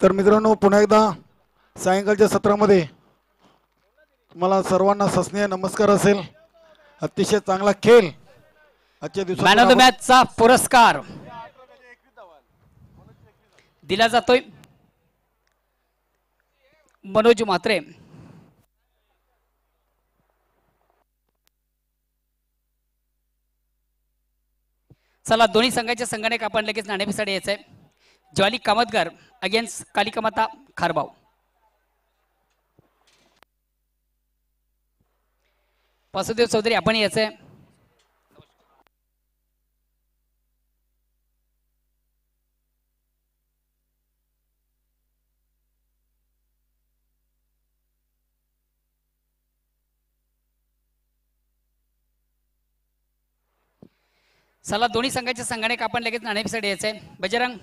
तर मित्रांनो पुन्हा एकदा सायंकाळच्या सत्रामध्ये तुम्हाला सर्वांना सस्नेह नमस्कार असेल. अतिशय चांगला खेळ. आजच्या मॅन ऑफ द दिवसात मॅचचा पुरस्कार. दिला जातोय. मनोज म्हात्रे. चला दोन्ही संघाच्या संघाने आपण लगेच नाणेफेसाठी यायचंय. ज्वाली कामतगार अगेन्स्ट कालिकामाता खारबाव. वासुदेव चौधरी आपण यायचंय चला दोन्ही संघाच्या संघाने आपण लगेच नाणेफेसाठी यायचंय बजरंग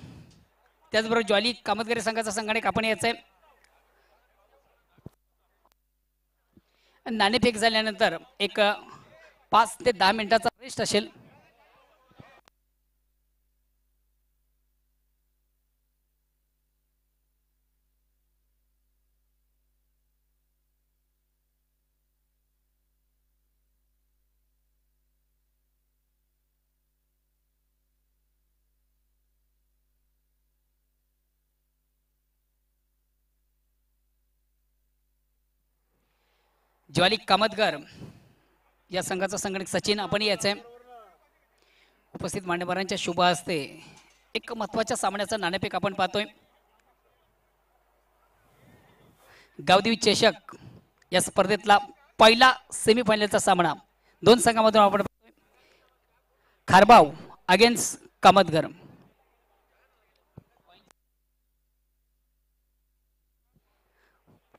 त्याचबरोबर ज्वाली कामतगरी संघाचा संघाने आपण यायचंय नाणेफेक झाल्यानंतर एक पाच ते दहा मिनिटाचा रेस्ट असेल. ज्वाली कामतगर या संघाचा संगणक सचिन आपण यायचंय. उपस्थित मान्यवरांच्या शुभ हस्ते एक महत्त्वाच्या सामन्याचा नाणेफेक आपण पाहतोय. गावदेवी चषक या स्पर्धेतला पहिला सेमीफायनलचा सामना. दोन संघामधून आपण पाहतोय. खारबाव अगेन्स्ट कामतगर.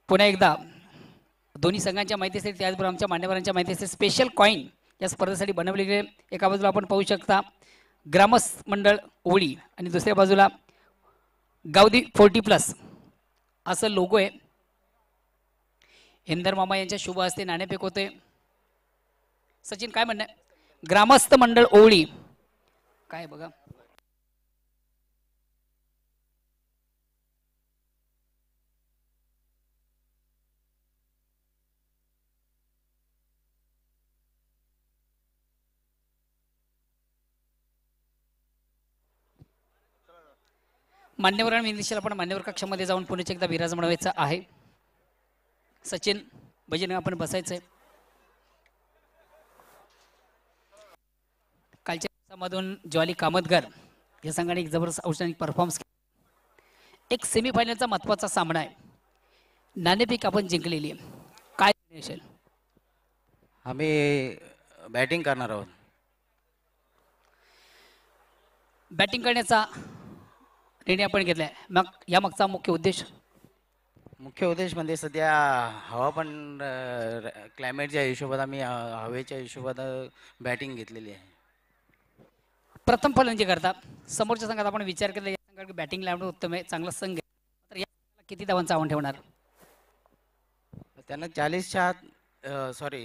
पुन्हा एकदा दोन्ही संघांच्या माहितीसाठी त्याचबरोबर आमच्या मान्यवरांच्या माहितीसाठी स्पेशल कॉईन या स्पर्धेसाठी बनवले गेले एका बाजूला आपण पाहू शकता ग्रामस्थ मंडळ ओळी आणि दुसऱ्या बाजूला गावदी फोर्टी प्लस. असं लोगो आहे. हिंदर मामा यांच्या शुभ हस्ते नाणेफेक होते सचिन काय म्हणणं आहे? ग्रामस्थ मंडळ ओळी. काय बघा? मान्यवरांना विनंती आपण मान्यवर कक्षामध्ये जाऊन पुण्याच्या एकदा विराज मिळवायचा आहे. सचिन भजन आपण बसायचंय. कालच्या दिवसामधून ज्वाली कामतगर या संघाने एक जबरदस्त औषधानिक परफॉर्मन्स एक सेमीफायनलचा महत्त्वाचा सामना आहे. नाणेफेक आपण जिंकलेली आहे. काय असेल आम्ही बॅटिंग करणार आहोत. बॅटिंग करण्याचा निर्णय आपण घेतलाय. मग या मागचा मुख्य उद्देश? मुख्य उद्देश म्हणजे सध्या हवा पण क्लायमेटच्या हिशोबात आम्ही हवेच्या हिशोबात बॅटिंग घेतलेली आहे. प्रथम फलंदाजी करता समोरच्या संघात आपण विचार केला या संघात बॅटिंग लावणं उत्तम आहे चांगला संघ आहे. तर या संघाला किती धावांचं आव्हान ठेवणार? त्यांना चाळीसच्या आत सॉरी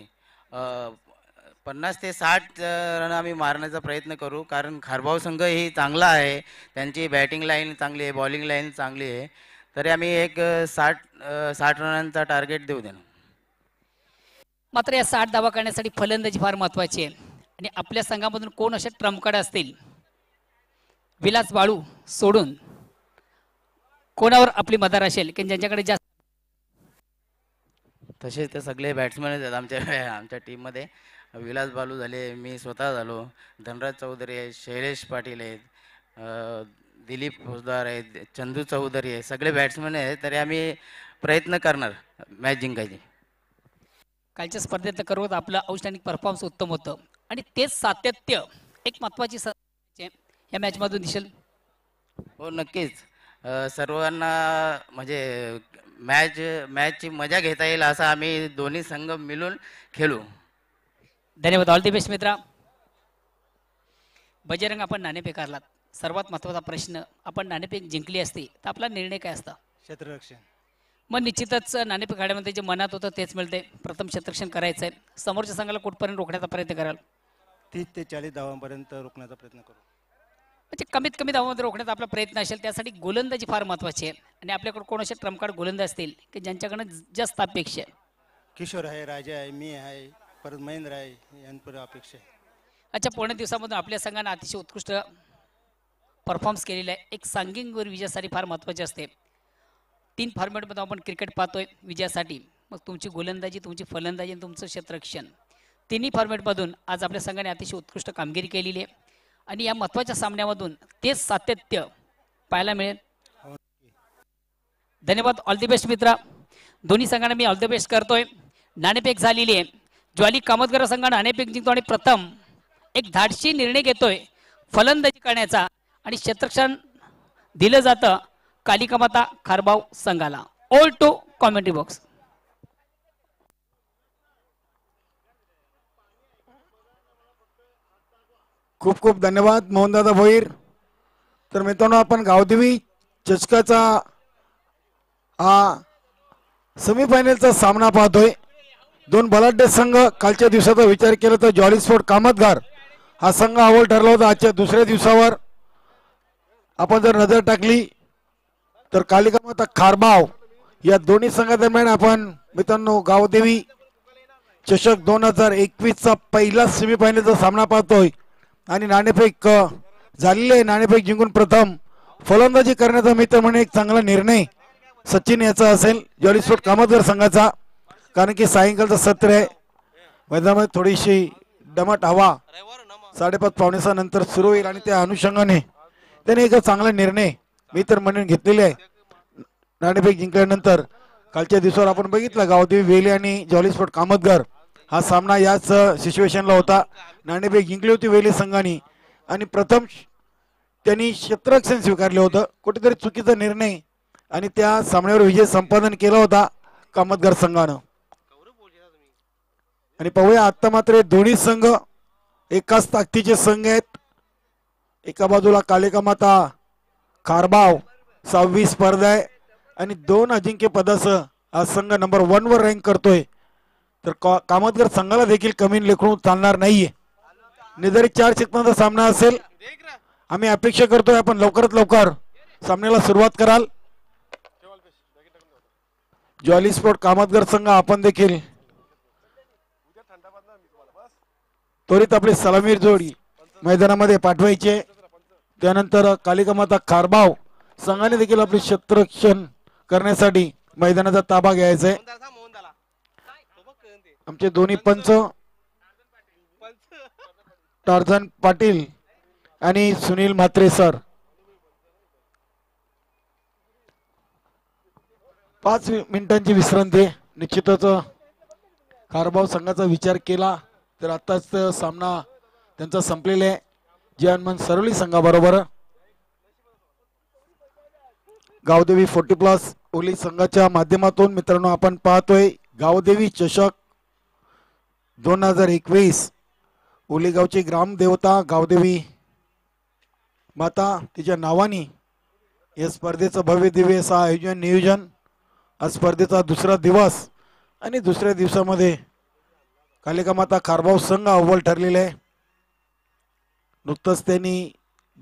पन्नास ते साठ रन आम्ही मारण्याचा प्रयत्न करू. कारण खारबाव संघ ही चांगला आहे. त्यांची बॅटिंग लाईन चांगली आहे बॉलिंग लाईन चांगली आहे. तरी आम्ही एक साठ साठ रनांचा टार्गेट देऊ देणार मात्र या साठ धावा करण्यासाठी फलंदाजी फार महत्वाची आहे. आणि आपल्या संघामधून कोण असे ट्रम्पकडे असतील? विलास बाळू सोडून कोणावर आपली मदार असेल? की ज्यांच्याकडे जास्त तसेच ते सगळे बॅट्समॅनच आहेत आमच्या आमच्या टीममध्ये विलास बालू झाले मी स्वतः झालो. धनराज चौधरी आहे शैलेश पाटील आहेत दिलीप फौजदार आहेत चंदू चौधरी आहे सगळे बॅट्समॅन आहेत तरी आम्ही प्रयत्न करणार मॅच जिंकायची. कालच्या स्पर्धेत करवत आपलं औषधानिक परफॉर्मन्स उत्तम होतं. आणि तेच सातत्य एक महत्वाची स- या मॅचमधून दिसेल. हो नक्कीच. सर्वांना म्हणजे मॅच मॅचची मजा घेता येईल असं आम्ही दोन्ही संघ मिळून खेळू. धन्यवाद. ऑल दी बेस्ट मित्रा. बजरंग आपण नाणेफेक हारलात सर्वात महत्त्वाचा प्रश्न आपण नाणेफेक जिंकली असती तर आपला निर्णय काय असता? क्षेत्ररक्षण. मग निश्चितच नाणेफेक हारण्यामध्ये जे मनात होतं तेच मिळते प्रथम क्षेत्ररक्षण करायचं आहे समोरच्या संघाला कुठपर्यंत रोखण्याचा प्रयत्न कराल? तीस ते चाळीस धावांपर्यंत रोखण्याचा प्रयत्न करू. म्हणजे कमीत कमी धावामध्ये रोखण्याचा आपला प्रयत्न असेल त्यासाठी गोलंदाजी फार महत्वाची आहे. आणि आपल्याकडे कोण असे ट्रम्पकार्ड गोलंदाज असतील की ज्यांच्याकडनं जास्त अपेक्षा आहे? किशोर आहे राजा आहे मी आहे परत महेंद्र आहे यांपुढे अपेक्षा आहे. अच्छा पूर्ण दिवसामधून आपल्या संघानं अतिशय उत्कृष्ट परफॉर्मन्स केलेला आहे. एक सांगिंगवर विजयासाठी फार महत्त्वाचे असते. तीन फॉर्मॅटमध्ये आपण क्रिकेट पाहतोय विजयासाठी. मग तुमची गोलंदाजी तुमची फलंदाजी आणि तुमचं क्षेत्ररक्षण. तिन्ही फॉर्मॅटमधून आज आपल्या संघाने अतिशय उत्कृष्ट कामगिरी केलेली आहे. आणि या महत्त्वाच्या सामन्यामधून तेच सातत्य पाहायला मिळेल. धन्यवाद. ऑल दी बेस्ट मित्रा. दोन्ही संघांना मी ऑल द बेस्ट करतोय. नाणेफेक झालेली आहे. ज्वाली कामतगार संघाने अनेक जिंकतो आणि प्रथम एक धाडशी निर्णय घेतोय फलंदाजी करण्याचा. आणि क्षेत्रक्षण दिलं जातं कालिकामाता खारबाव संघाला. ऑल टू कॉमेंट्री बॉक्स खूप खूप धन्यवाद मोहनदादा भोईर. तर मित्रांनो आपण गावदेवी चषकाचा हा सेमीफायनलचा सामना पाहतोय. दोन बलाढ्य संघ कालच्या दिवसाचा विचार केला तर जॉली स्पोर्ट कामतगार. हा संघ अव्वल ठरला होता. आजच्या दुसऱ्या दिवसावर आपण जर नजर टाकली तर कालिका खारबाव या दोन्ही संघादरम्यान आपण मित्रांनो गावदेवी चषक दोन हजार एकवीसचा पहिला सेमीफायनलचा सामना पाहतोय. आणि नाणेफेक झालेले झालेली आहे. नाणेफेक जिंकून प्रथम फलंदाजी करण्याचा मित्र म्हणे एक चांगला निर्णय सचिन याचा असेल. जॉलीस्पोर्ट कामतगार संघाचा. कारण की सायंकाळचं सत्र आहे मैदानामध्ये थोडीशी दमट हवा साडेपाच पावणेसहा नंतर सुरू होईल आणि त्या अनुषंगाने त्याने एक चांगला निर्णय मी तर म्हणून घेतलेले आहे नाणेफेक जिंकल्यानंतर कालच्या दिवसावर आपण बघितलं गावदेवी वेली आणि जॉलीस्पोर्ट कामतगर हा सामना याच सिच्युएशनला होता नाणेफेक जिंकली होती वेली संघाने आणि प्रथम त्यांनी क्षेत्ररक्षण स्वीकारलं होतं कुठेतरी चुकीचा निर्णय आणि त्या सामन्यावर विजय संपादन केला होता कामतगार संघानं आणि पाहूया आता मात्र दोन्ही संघ एकाच ताकदीचे संघ आहेत. एका बाजूला कालिका माता खारबाव सहावी स्पर्धा आहे. आणि दोन अजिंक्य पदासह हा संघ नंबर वन वर रँक करतोय. तर का- कामतगर संघाला देखील कमी लेखून चालणार नाहीये. निर्धारित चार क्षेत्रांचा सामना असेल. आम्ही अपेक्षा करतोय आपण लवकरात लवकर सामन्याला सुरुवात कराल. जॉली स्पोर्ट कामतगर संघ आपण देखील त्वरित आपली सलामीर जोडी मैदानामध्ये पाठवायचे. त्यानंतर कालिका माता खारबाव संघाने देखील आपले क्षेत्ररक्षण करण्यासाठी मैदानाचा ताबा घ्यायचा आहे. आमचे दोन्ही पंच टार्झन पाटील आणि सुनील म्हात्रे सर. पाच मिनिटांची विश्रांती. निश्चितच खारबाव संघाचा विचार केला. तर आताच सामना त्यांचा संपलेला आहे. जे हनुमान सरवली संघाबरोबर. गावदेवी फोर्टी प्लस ओली संघाच्या माध्यमातून मित्रांनो आपण पाहतोय गावदेवी चषक दोन हजार एकवीस ओलीगावची ग्रामदेवता गावदेवी माता तिच्या नावाने या स्पर्धेचं भव्य दिव्य असं आयोजन नियोजन. आज स्पर्धेचा दुसरा दिवस आणि दुसऱ्या दिवसामध्ये कालिका माता खारभाव संघ अव्वल ठरलेला आहे. नुकतंच त्यांनी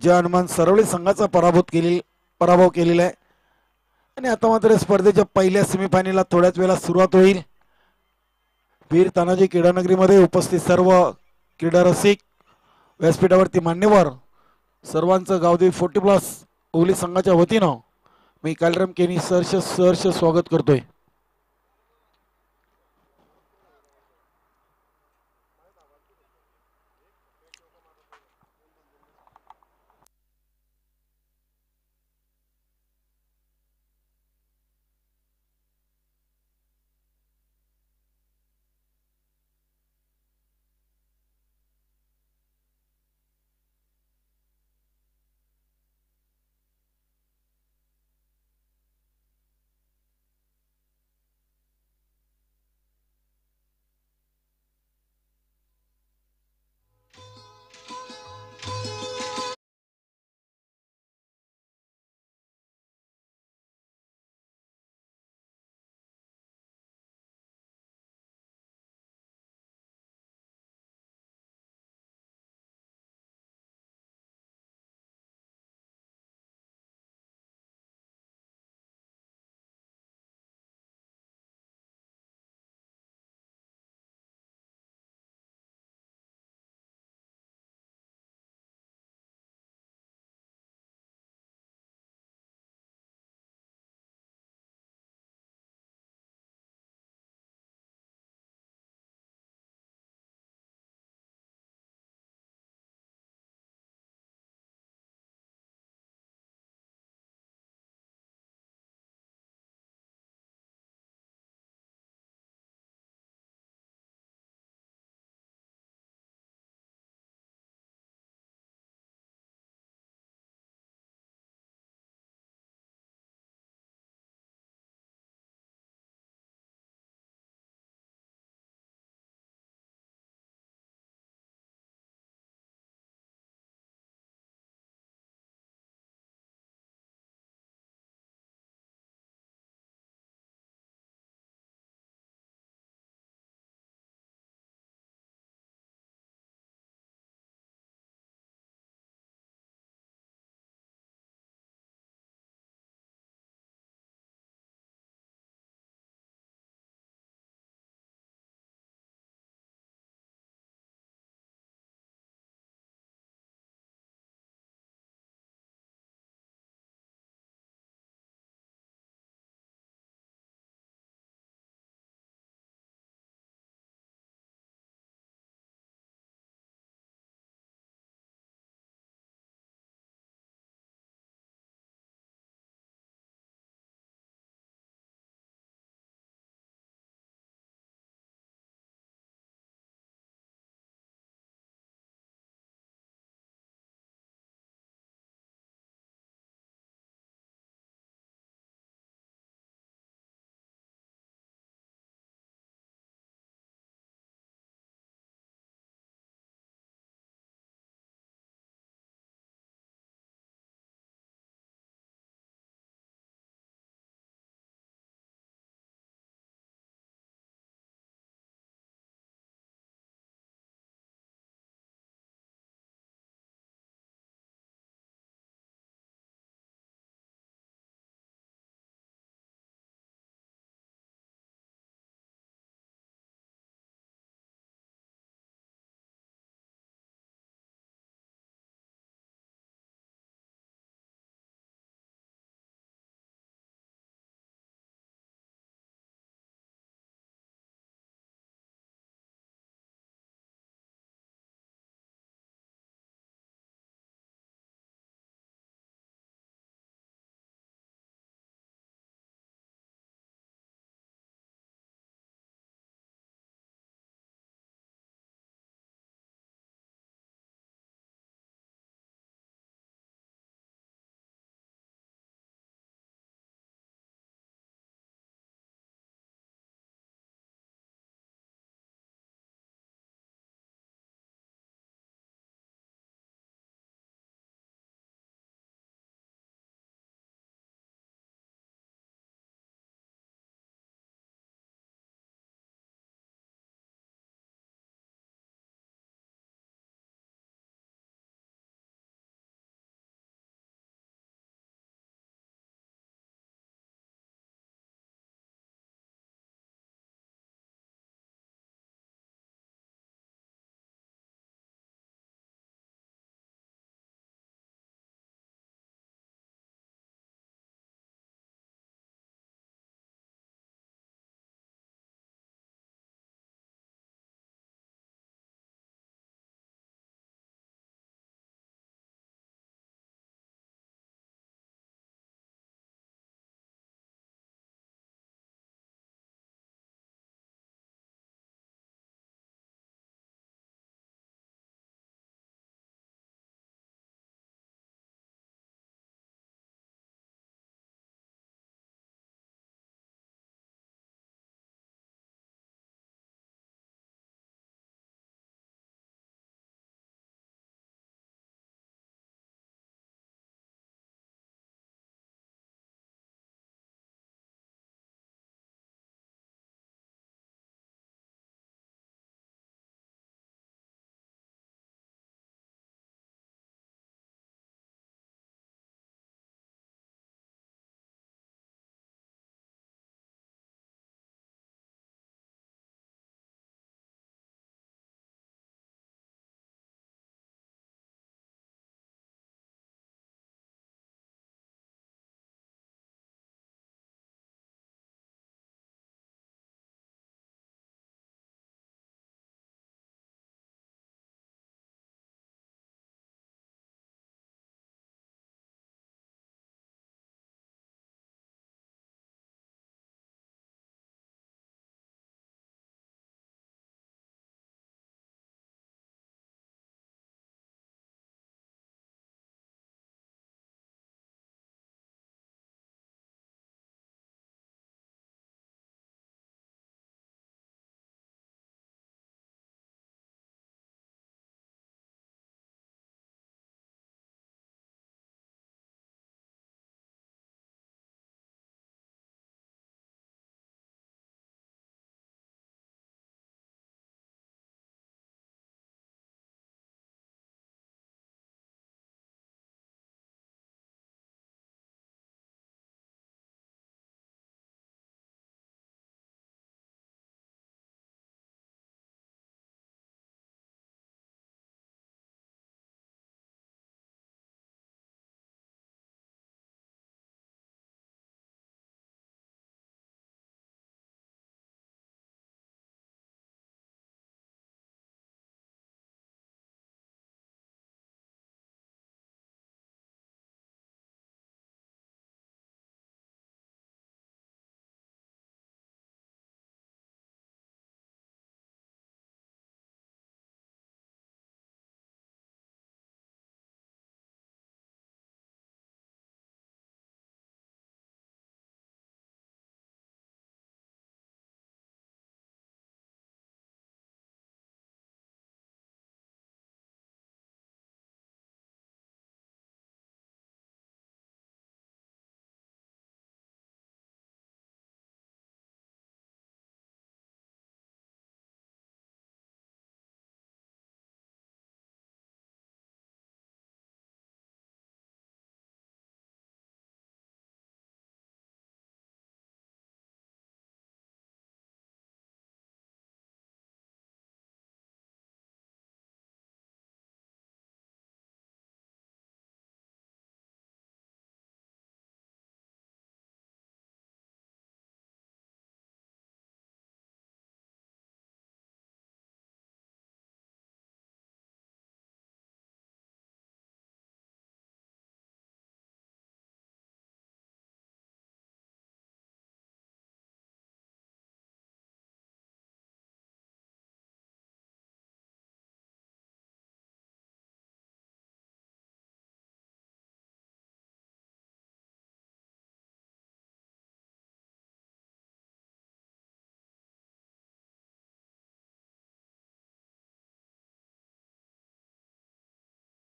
जय हनुमान सरवळी संघाचा पराभूत केले पराभव केलेला आहे. आणि आता मात्र स्पर्धेच्या पहिल्या सेमीफायनलला थोड्याच वेळा सुरुवात होईल. वीर तानाजी क्रीडानगरीमध्ये उपस्थित सर्व क्रीडा रसिक व्यासपीठावरती मान्यवर सर्वांचं गावदेवी फोर्टी प्लस ओली संघाच्या वतीनं मी कालराम केनी सहर्ष सहर्ष स्वागत करतोय.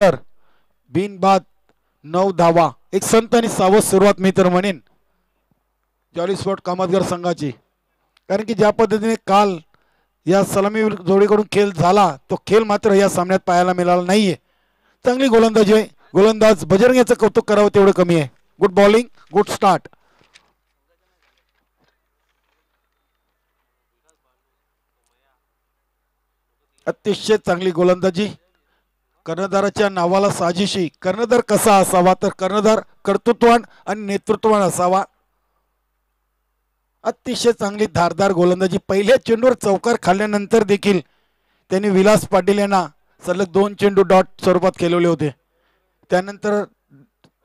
तर बिनबाद नऊ धावा. एक संत आणि सावध सुरुवात मी तर म्हणेन. जॉली स्पॉट संघाची. कारण की ज्या पद्धतीने काल या सलामी जोडीकडून खेळ झाला तो खेळ मात्र या सामन्यात पाहायला मिळाला नाहीये. चांगली गोलंदाजी आहे. गोलंदाज बजरंग याचं कौतुक करावं तेवढं कमी आहे. गुड बॉलिंग गुड स्टार्ट अतिशय चांगली गोलंदाजी. कर्णधाराच्या नावाला साजिशी. कर्णधार कसा असावा? तर कर्णधार कर्तृत्वान आणि नेतृत्वान असावा. अतिशय चांगली धारदार गोलंदाजी. पहिल्या चेंडूवर चौकार खाल्ल्यानंतर देखील त्यांनी विलास पाटील यांना सलग दोन चेंडू डॉट स्वरूपात खेळवले होते. त्यानंतर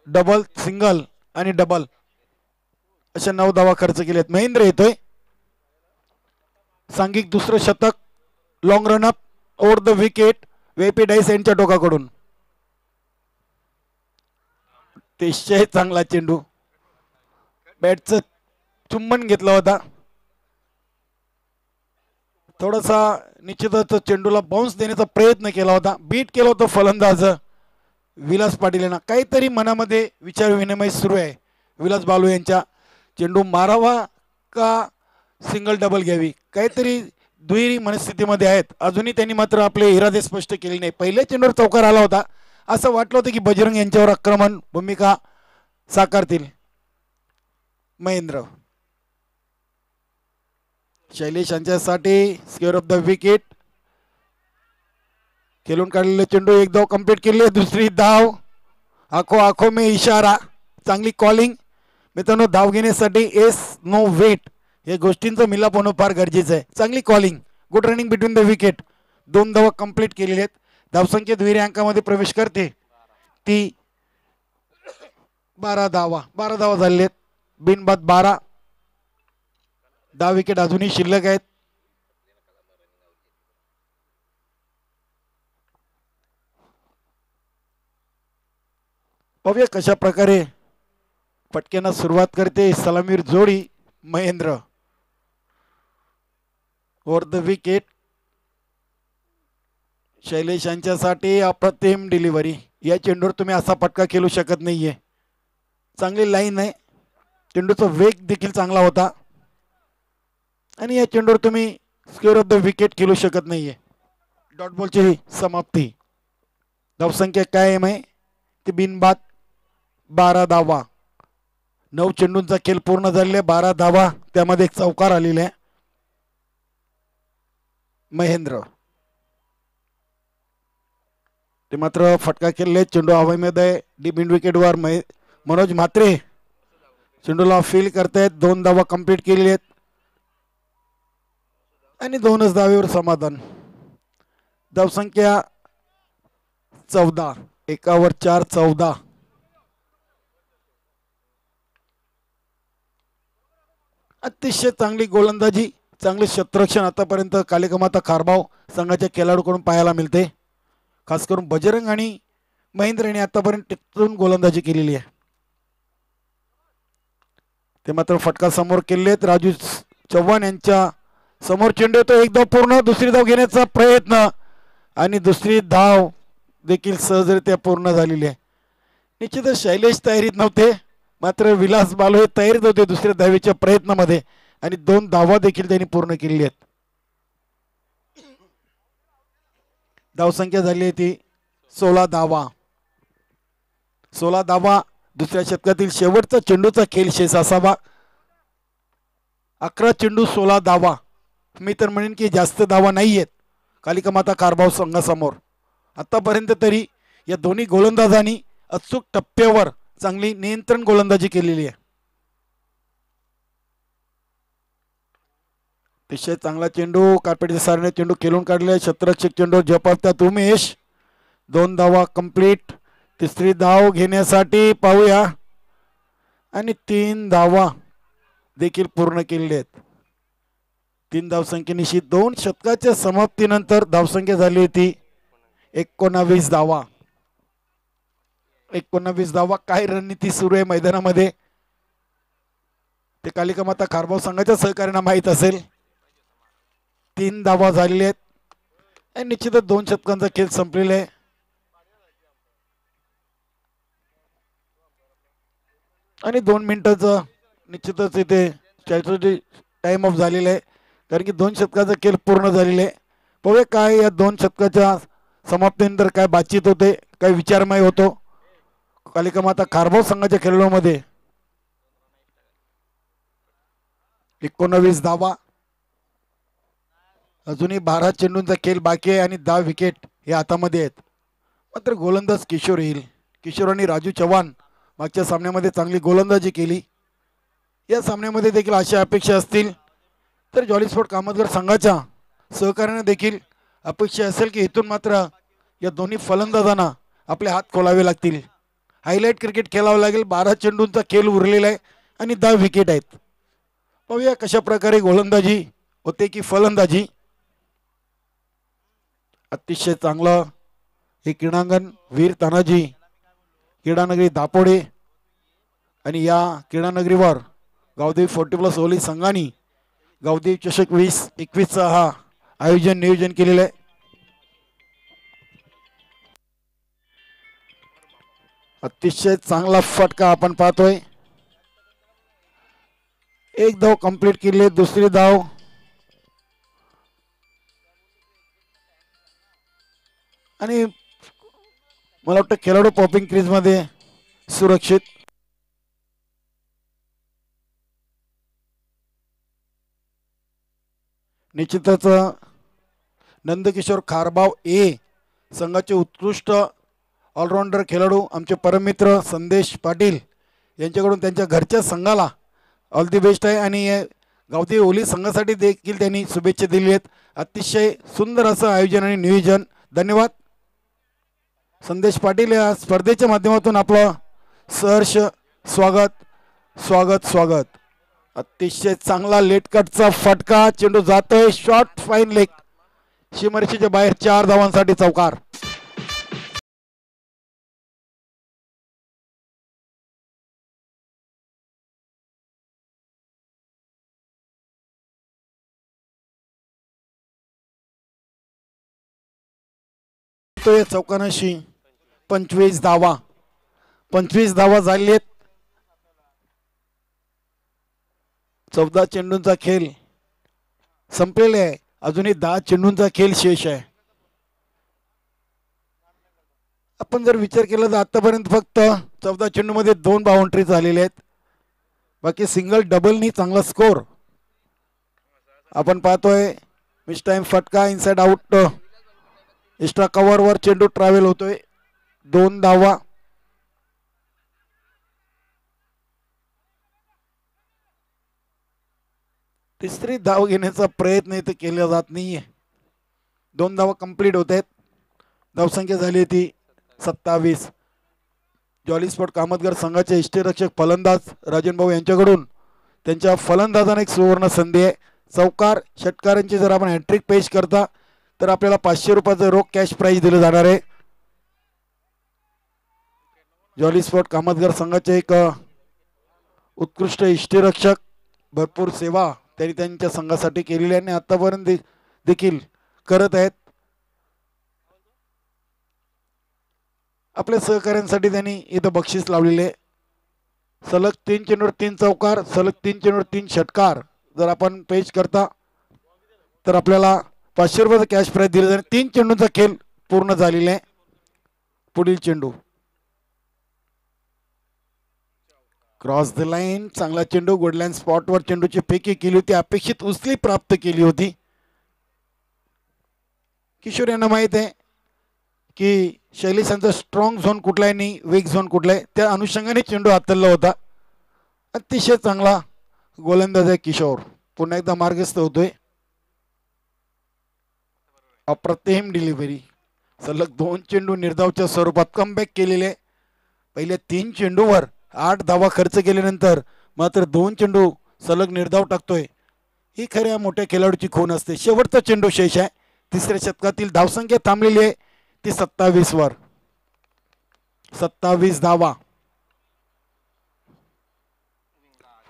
डबल सिंगल आणि डबल अशा नऊ धावा खर्च केलेत महेंद्र येतोय. सांघिक दुसरं शतक. Long run up over the wicket वेपी डाईस यांच्या टोकाकडून. अतिशय चांगला चेंडू. बॅटचं चुंबन घेतला होता. थोडासा निश्चितच चेंडूला बाउन्स देण्याचा प्रयत्न केला होता. बीट केला होता फलंदाज. विलास पाटील यांना काहीतरी मनामध्ये विचार विनिमय सुरू आहे. विलास बालू यांच्या चेंडू मारावा का सिंगल डबल घ्यावी? काहीतरी दुहेरी मनस्थितीमध्ये आहेत. अजूनही त्यांनी मात्र आपले इरादे स्पष्ट केले नाही. पहिल्या चेंडूवर चौकार आला होता. असं वाटलं होतं की बजरंग यांच्यावर आक्रमण भूमिका साकारतील. महेंद्र. शैलेश यांच्यासाठी स्केअर ऑफ द विकेट खेळून काढलेले चेंडू एक धाव कंप्लीट केले दुसरी धाव. आखो आखो मे इशारा. चांगली कॉलिंग मित्रांनो धाव घेण्यासाठी एस नो वेट या गोष्टींचं मिलाप होणं फार गरजेचं आहे. चांगली calling good running between the wicket दोन धावा कंप्लीट केलेले आहेत. धावसंख्या दुहेरी अंकामध्ये प्रवेश करते. ती बारा धावा बारा धावा झालेले आहेत. बिनबाद बारा. दहा विकेट अजूनही शिल्लक आहेत. पाहूया कशा प्रकारे पटक्यानं सुरुवात करते सलामीर जोडी Mahendra. Over the wicket Shailesh यांच्यासाठी अप्रतिम डिलिव्हरी या चेंडूवर तुम्ही असा फटका खेळू शकत नाही आहे चांगली लाईन आहे. चेंडूचा वेग देखील चांगला होता. आणि या चेंडूवर तुम्ही स्क्वेअर ऑफ द विकेट खेळू शकत नाहीये. डॉट बॉलची समाप्ती. धावसंख्या कायम आहे. ती बिनबाद बारा धावा. नऊ चेंडूंचा खेळ पूर्ण झालेला आहे. बारा धावा. त्यामध्ये एक चौकार आलेला आहे. महेंद्र। ते मात्र फटका खेळले चेंडू हवाईमध्ये डीप इन विकेटवर महे मनोज म्हात्रे चेंडूला फील करतायत. दोन धावा कंप्लीट केलेली आहेत. आणि दोनच धावेवर समाधान. धावसंख्या चौदा. एकावर चार चौदा. अतिशय चांगली गोलंदाजी. चांगले क्षेत्ररक्षण आतापर्यंत कालिकमाता खारबाव संघाच्या खेळाडूकडून पाहायला मिळते. खास करून बजरंग आणि महेंद्र यांनी आतापर्यंत टिकून गोलंदाजी केलेली आहे. ते मात्र फटका समोर केले आहेत राजू चव्हाण यांच्या समोर चेंडू येतो. एक धाव पूर्ण दुसरी धाव घेण्याचा प्रयत्न आणि दुसरी धाव देखील सहजरित्या पूर्ण झालेली आहे. निश्चितच शैलेश तयारीत नव्हते मात्र विलास बालो हे तयारीत होते दुसऱ्या धावेच्या प्रयत्नामध्ये. आणि दोन धावा देखील त्यांनी पूर्ण केलेली आहेत. धावसंख्या झाली आहे ती सोळा धावा सोळा धावा दुसऱ्या शतकातील शेवटचा चेंडूचा खेळ शेष असावा. अकरा चेंडू सोळा धावा मी तर म्हणेन की जास्त धावा नाही आहेत कालिका माता कारभाव संघासमोर. आत्तापर्यंत तरी या दोन्ही गोलंदाजांनी अचूक टप्प्यावर चांगली नियंत्रण गोलंदाजी केलेली आहे. अतिशय चांगला चेंडू कार्पेटच्या सारने चेंडू खेळून काढले. शतरक्षक चेंडू झपाटतात उमेश. दोन धावा कंप्लीट तिसरी धाव घेण्यासाठी पाहूया. आणि तीन धावा देखील पूर्ण केलेले आहेत. तीन धावसंख्येनिशी दोन शतकाच्या समाप्तीनंतर धावसंख्या झाली होती. एकोणावीस धावा. एकोणावीस धावा. काय रणनीती सुरू आहे मैदानामध्ये? ते कालिका माता खारभाव संघाच्या सहकार्यांना माहीत असेल. तीन धावा झालेले आहेत. आणि निश्चितच दोन शतकांचा खेळ संपलेला आहे. आणि दोन मिनिटाचं निश्चितच इथे स्टॅच्युटी टाइम ऑफ झालेला आहे. कारण की दोन शतकाचा खेळ पूर्ण झालेला आहे. पवे काय या दोन शतकाच्या समाप्तीनंतर काय बातचीत होते काय विचारमय होतो. कालिका माता खारभाव संघाच्या खेळाडूमध्ये एकोणवीस धावा. अजूनही बारा चेंडूंचा खेळ बाकी आहे आणि दहा विकेट हे हातामध्ये आहेत. मात्र गोलंदाज किशोर येईल. किशोर आणि राजू चव्हाण मागच्या सामन्यामध्ये चांगली गोलंदाजी केली. या सामन्यामध्ये देखील अशा अपेक्षा असतील. तर जॉलीस्फोट स्पोर्ट कामतगर संघाच्या सहकार्याने देखील अपेक्षा असेल की इथून मात्र या दोन्ही फलंदाजांना आपले हात खोलावे लागतील. हायलाईट क्रिकेट खेळावं लागेल. बारा चेंडूंचा खेळ उरलेला आहे आणि दहा विकेट आहेत. पाहूया कशा प्रकारे गोलंदाजी होते की फलंदाजी. अतिशय चांगलं हे क्रीडांगण वीर तानाजी क्रीडानगरी दापोडे आणि या क्रीडानगरीवर गावदेवी फोर्टी प्लस ओली संघानी गावदेवी चषक वीस एकवीसचा हा आयोजन नियोजन केलेलं आहे. अतिशय चांगला फटका आपण पाहतोय. एक धाव कंप्लीट केली दुसरी धाव आणि मला वाटतं खेळाडू पॉपिंग क्रीजमध्ये सुरक्षित. निश्चितच नंदकिशोर खारबाव ए संघाचे उत्कृष्ट ऑलराऊंडर खेळाडू आमचे परममित्र संदेश पाटील यांच्याकडून त्यांच्या घरच्या संघाला ऑल दी बेस्ट आहे. आणि गावती ओली संघासाठी देखील त्यांनी शुभेच्छा दिली आहेत. अतिशय सुंदर असं आयोजन आणि नियोजन. धन्यवाद. संदेश पाटील या स्पर्धेच्या माध्यमातून आपलं सहर्ष स्वागत स्वागत स्वागत. अतिशय चांगला लेटकटचा फटका चेंडू जातोय शॉर्ट फाईन लेग सीमारेषेच्या बाहेर चार धावांसाठी चौकार. तो चौकानाशी पंचवीस धावा. पंचवीस धावा झाली आहेत चौदा चेंडूंचा खेळ संपलेला आहे. अजूनही दहा चेंडूंचा खेळ शेष आहे. आपण जर विचार केला तर आतापर्यंत फक्त चौदा चेंडूमध्ये दोन बाउंड्री झालेले आहेत. बाकी सिंगल डबलनी चांगला स्कोर. आपण पाहतोय मिस टाइम फटका इनसाइड आउट. एक्स्ट्रा कव्हरवर चेंडू ट्रॅव्हल होतोय. दोन धावा. तिसरी धाव घेण्याचा प्रयत्न इथे केला जात नाहीये. दोन धावा कंप्लीट होत आहेत. धावसंख्या झाली ती सत्तावीस. जॉली स्पॉट संघाचे इष्टरक्षक फलंदाज राजन भाऊ यांच्याकडून. त्यांच्या फलंदाजाने एक सुवर्ण संधी आहे. चौकार षटकारांची जर आपण हॅट्रिक पेश करता तर आपल्याला पाचशे रुपयाचं रोख कॅश प्राईज दिलं जाणार आहे. जॉली स्पॉट कामतगार संघाचे एक उत्कृष्ट इष्टिरक्षक भरपूर सेवा त्यांनी त्यांच्या संघासाठी केलेली आहे आणि आतापर्यंत देखील करत आहेत. आपल्या सहकाऱ्यांसाठी त्यांनी इथं बक्षीस लावलेले सलग तीन चेंडूर तीन चौकार सलग तीन चेंडूर तीन षटकार जर आपण पेश करता तर आपल्याला पाचशे रुपयाचा कॅश प्राईज दिलं जाईल तीन चेंडूंचा खेळ पूर्ण झालेला आहे. पुढील चेंडू. क्रॉस द लाईन चांगला चेंडू गुडलाईन स्पॉटवर चेंडूची फेकी केली होती. अपेक्षित उचली प्राप्त केली होती. किशोर यांना माहीत आहे की शैली संत स्ट्रॉंग झोन कुठला आहे आणि वीक झोन कुठला आहे त्या अनुषंगाने चेंडू हातरला होता. अतिशय चांगला गोलंदाज आहे किशोर. पुन्हा एकदा मार्गस्थ होतोय. अप्रतिम डिलिव्हरी. सलग दोन चेंडू निर्धावच्या स्वरूपात कमबॅक केलेले. पहिल्या तीन चेंडूवर आठ धावा खर्च केल्यानंतर मात्र दोन चेंडू सलग निर्धाव टाकतोय. ही खऱ्या मोठ्या खेळाडूची खून असते. शेवटचा चेंडू शेष आहे. तिसऱ्या शतकातील धावसंख्या थांबलेली आहे. ती सत्तावीस वर. सत्तावीस धावा.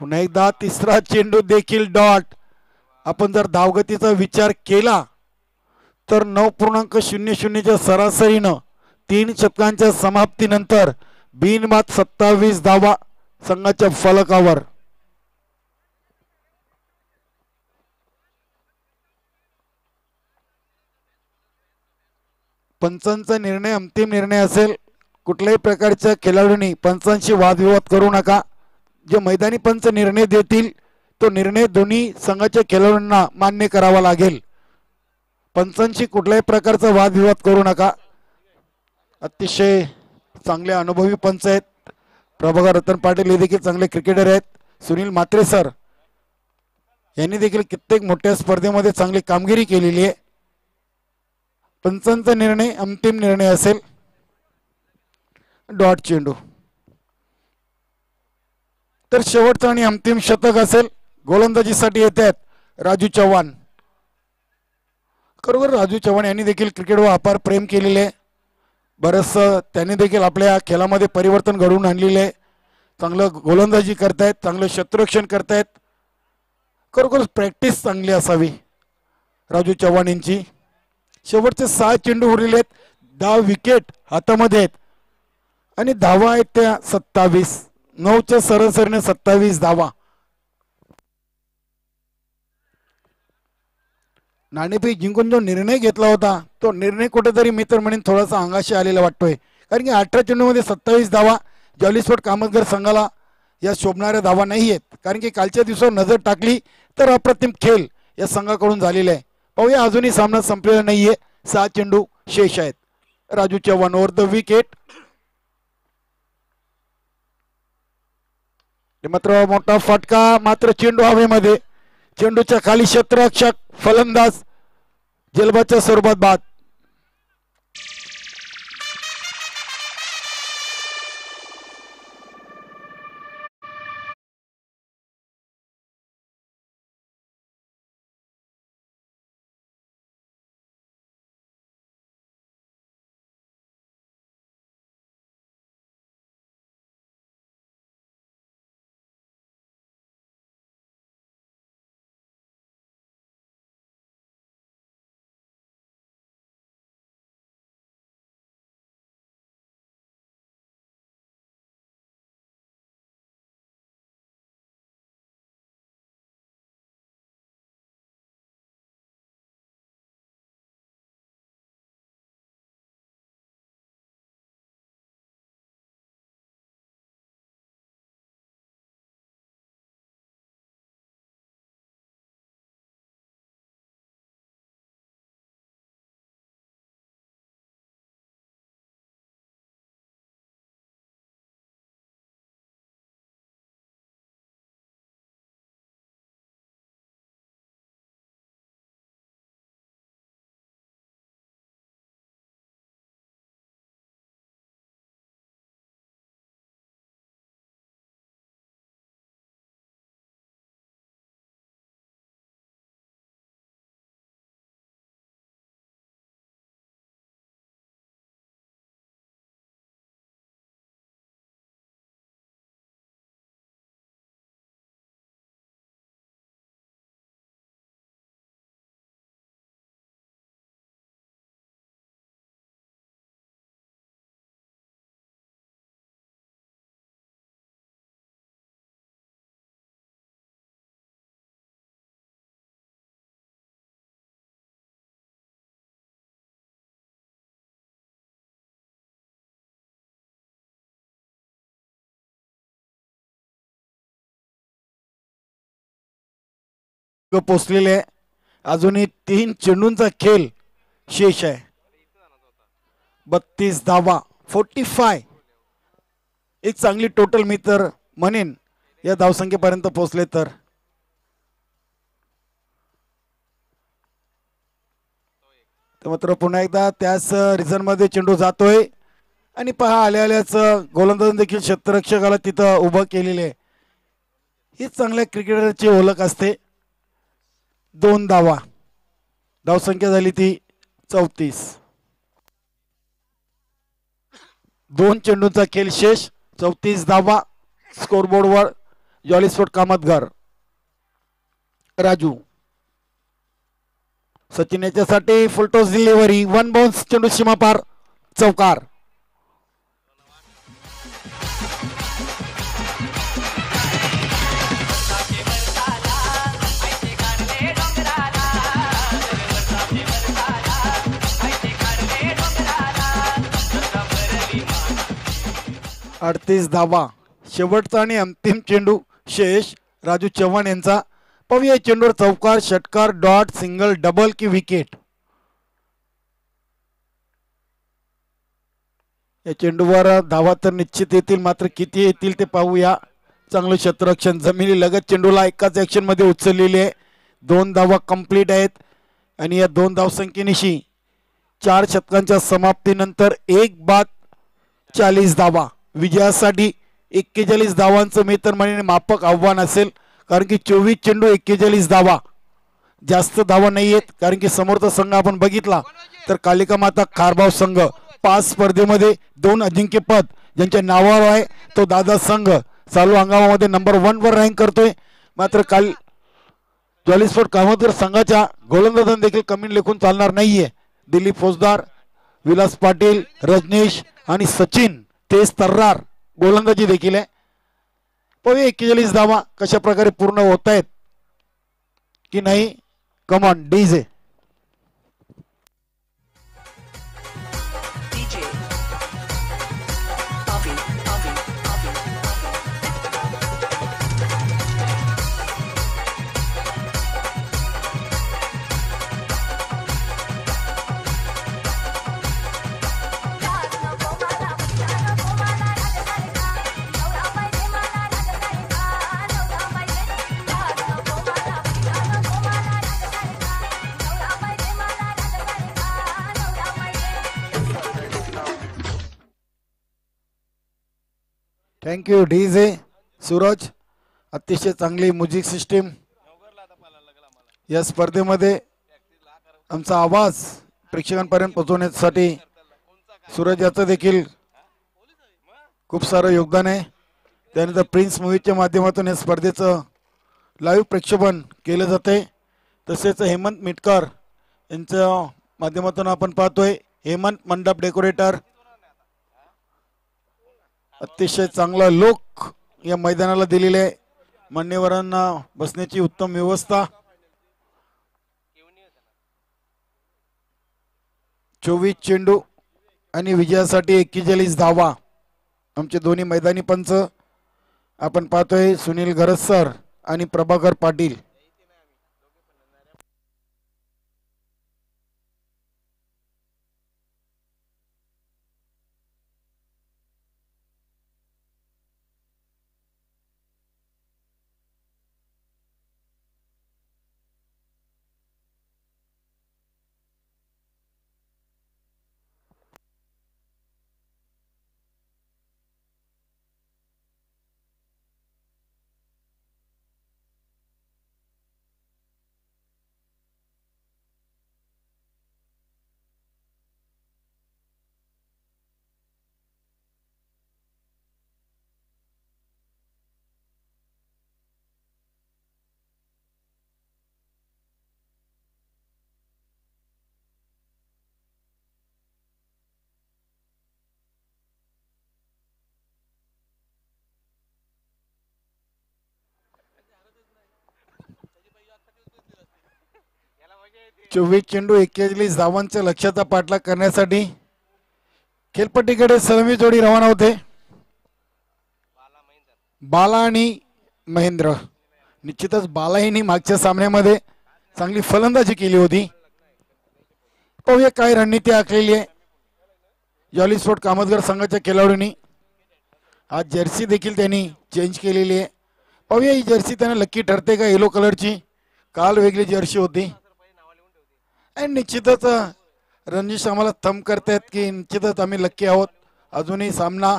पुन्हा एकदा तिसरा चेंडू देखील डॉट. आपण जर धावगतीचा विचार केला तर नऊ पूर्णांक शून्य शून्यच्या सरासरीनं तीन शतकांच्या समाप्तीनंतर बिनबाद सत्तावीस धावा संघाच्या फलकावर. पंचांचा निर्णय अंतिम निर्णय असेल. कुठल्याही प्रकारच्या खेळाडूंनी पंचांशी वादविवाद करू नका. जे मैदानी पंच निर्णय देतील तो निर्णय दोन्ही संघाच्या खेळाडूंना मान्य करावा लागेल. पंचांशी कुठल्याही प्रकारचा वादविवाद करू नका. अतिशय चांगले अनुभवी पंच आहेत. प्रभाकर रतन पाटील हे देखील चांगले क्रिकेटर आहेत. सुनील म्हात्रे सर यांनी देखील कित्येक मोठ्या स्पर्धेमध्ये चांगली कामगिरी केलेली आहे. पंचांचा निर्णय अंतिम निर्णय असेल. डॉट चेंडू. तर शेवटचा आणि अंतिम शतक असेल. गोलंदाजीसाठी येत आहेत राजू चव्हाण. खरोखर राजू चव्हाण यांनी देखील क्रिकेटवर अपार प्रेम केलेले आहे. बरंचसं त्यांनी देखील आपल्या खेळामध्ये परिवर्तन घडवून आणलेले आहे. चांगलं गोलंदाजी करतायत चांगलं शत्रुरक्षण करतायत. खरोखर प्रॅक्टिस चांगली असावी राजू चव्हाण यांची. शेवटचे सहा चेंडू उरलेले आहेत. दहा विकेट हातामध्ये आहेत. आणि धावा आहेत त्या सत्तावीस. नऊच्या सरासरीने सत्तावीस धावा. नाणेफेक जिंकून जो निर्णय घेतला होता तो निर्णय कुठेतरी मी तर म्हणेन थोडासा अंगाशी आलेला वाटतोय. कारण की अठरा चेंडूमध्ये सत्तावीस धावा जॉलीस्फोट कामतगर संघाला या शोभणाऱ्या धावा नाही आहेत. कारण की कालच्या दिवसावर नजर टाकली तर अप्रतिम खेळ या संघाकडून झालेला आहे. पाहूया अजूनही सामना संपलेला नाहीये. सहा चेंडू शेष आहेत. Raju Chavan over the wicket मात्र मोठा फटका मात्र चेंडू हवेमध्ये. चेंडूच्या खाली क्षेत्ररक्षक फलंदाज जलबाच्या स्वरूपात बाद. पोचलेले आहे. अजूनही तीन चेंडूंचा खेळ शेष आहे. बत्तीस धावा फोर्टी फाय एक चांगली टोटल मी तर म्हणेन या धावसंख्येपर्यंत पोहोचले तर. मात्र पुन्हा एकदा त्याच रिझनमध्ये चेंडू जातोय. आणि पहा आल्या आल्याच गोलंदाज देखील क्षेत्ररक्षकाला तिथं उभं केलेले आहे. हीच चांगल्या क्रिकेटरची ओळख असते. दोन धावा. धावसंख्या झाली ती चौतीस. दोन चेंडूंचा खेळ शेष चौतीस धावा स्कोरबोर्डवर जॉलीस्पोर्ट कामतगार राजू. सचिन याच्यासाठी फुलटोस डिलिव्हरी वन बाउन्स चेंडू सीमापार चौकार. अडतीस धावा. शेवटचा आणि अंतिम चेंडू शेष राजू चव्हाण यांचा. पाहूया चेंडूवर चौकार षटकार डॉट सिंगल डबल की विकेट. या चेंडूवर धावा तर निश्चित येतील मात्र किती येतील ते पाहूया. चांगलं क्षेत्ररक्षण जमिनी लगत चेंडूला एकाच ॲक्शनमध्ये उचललेली आहे. दोन धावा कंप्लीट आहेत. आणि या दोन धावसंख्येनिशी चार शतकांच्या समाप्तीनंतर एक बाद चाळीस धावा. विजयासाठी एक्केचाळीस धावांचं मी तर म्हणेन मापक आव्हान असेल. कारण की चोवीस चेंडू एक्केचाळीस धावा. जास्त धावा नाही आहेत कारण की समोरचा संघ आपण बघितला. तर कालिका माता खारबाव संघ पाच स्पर्धेमध्ये दोन अजिंक्यपद ज्यांच्या नावावर आहे तो दादा संघ. चालू हंगामामध्ये नंबर वन वर रँक करतोय. मात्र काल जॉलीस्पोर्ट कामतकर संघाच्या गोलंदाजांना देखील कमी लेखून चालणार नाहीये. दिलीप फौजदार विलास पाटील रजनीश आणि सचिन. तेज तर्रार गोलंदाजी देखील आहे. पाहूया एक्केचाळीस धावा कशा प्रकारे पूर्ण होत आहेत की नाही. Come on DJ thank you DJ Suraj अतिशय चांगली म्युझिक सिस्टीम या स्पर्धेमध्ये आमचा आवाज प्रेक्षकांपर्यंत पोहोचवण्यासाठी सूरज याचं देखील खूप सारं योगदान आहे. त्यानंतर प्रिन्स मूवीच्या माध्यमातून या स्पर्धेचं लाईव्ह प्रक्षेपण केलं जाते तसेच हेमंत मिटकर यांच्या माध्यमातून आपण पाहतोय. हेमंत मंडप डेकोरेटर अतिशय चांगला लोक या मैदानाला दिलेले आहे. मान्यवरांना बसण्याची उत्तम व्यवस्था. चोवीस चेंडू आणि विजयासाठी एक्केचाळीस धावा. आमचे दोन्ही मैदानी पंच. आपण पाहतोय सुनील घरसर आणि प्रभाकर पाटील. चोवीस चेंडू एक्केचाळीस धावांच्या लक्ष्याचा पाठलाग करण्यासाठी खेळपट्टीकडे सलमी जोडी रवाना होते. बाला आणि महेंद्र. निश्चितच बालाहीने मागच्या सामन्यामध्ये चांगली फलंदाजी केली होती. पाहूया काय रणनीती आखलेली आहे. जॉली स्पोर्ट कामतगार संघाच्या खेळाडूंनी आज जर्सी देखील त्यांनी चेंज केलेली आहे. पाहूया ही जर्सी त्यांना लक्की ठरते का? येलो कलरची काल वेगळी जर्सी होती. आणि निश्चितच रणजीश आम्हाला थंब करतायत की निश्चितच आम्ही लक्की आहोत. अजूनही सामना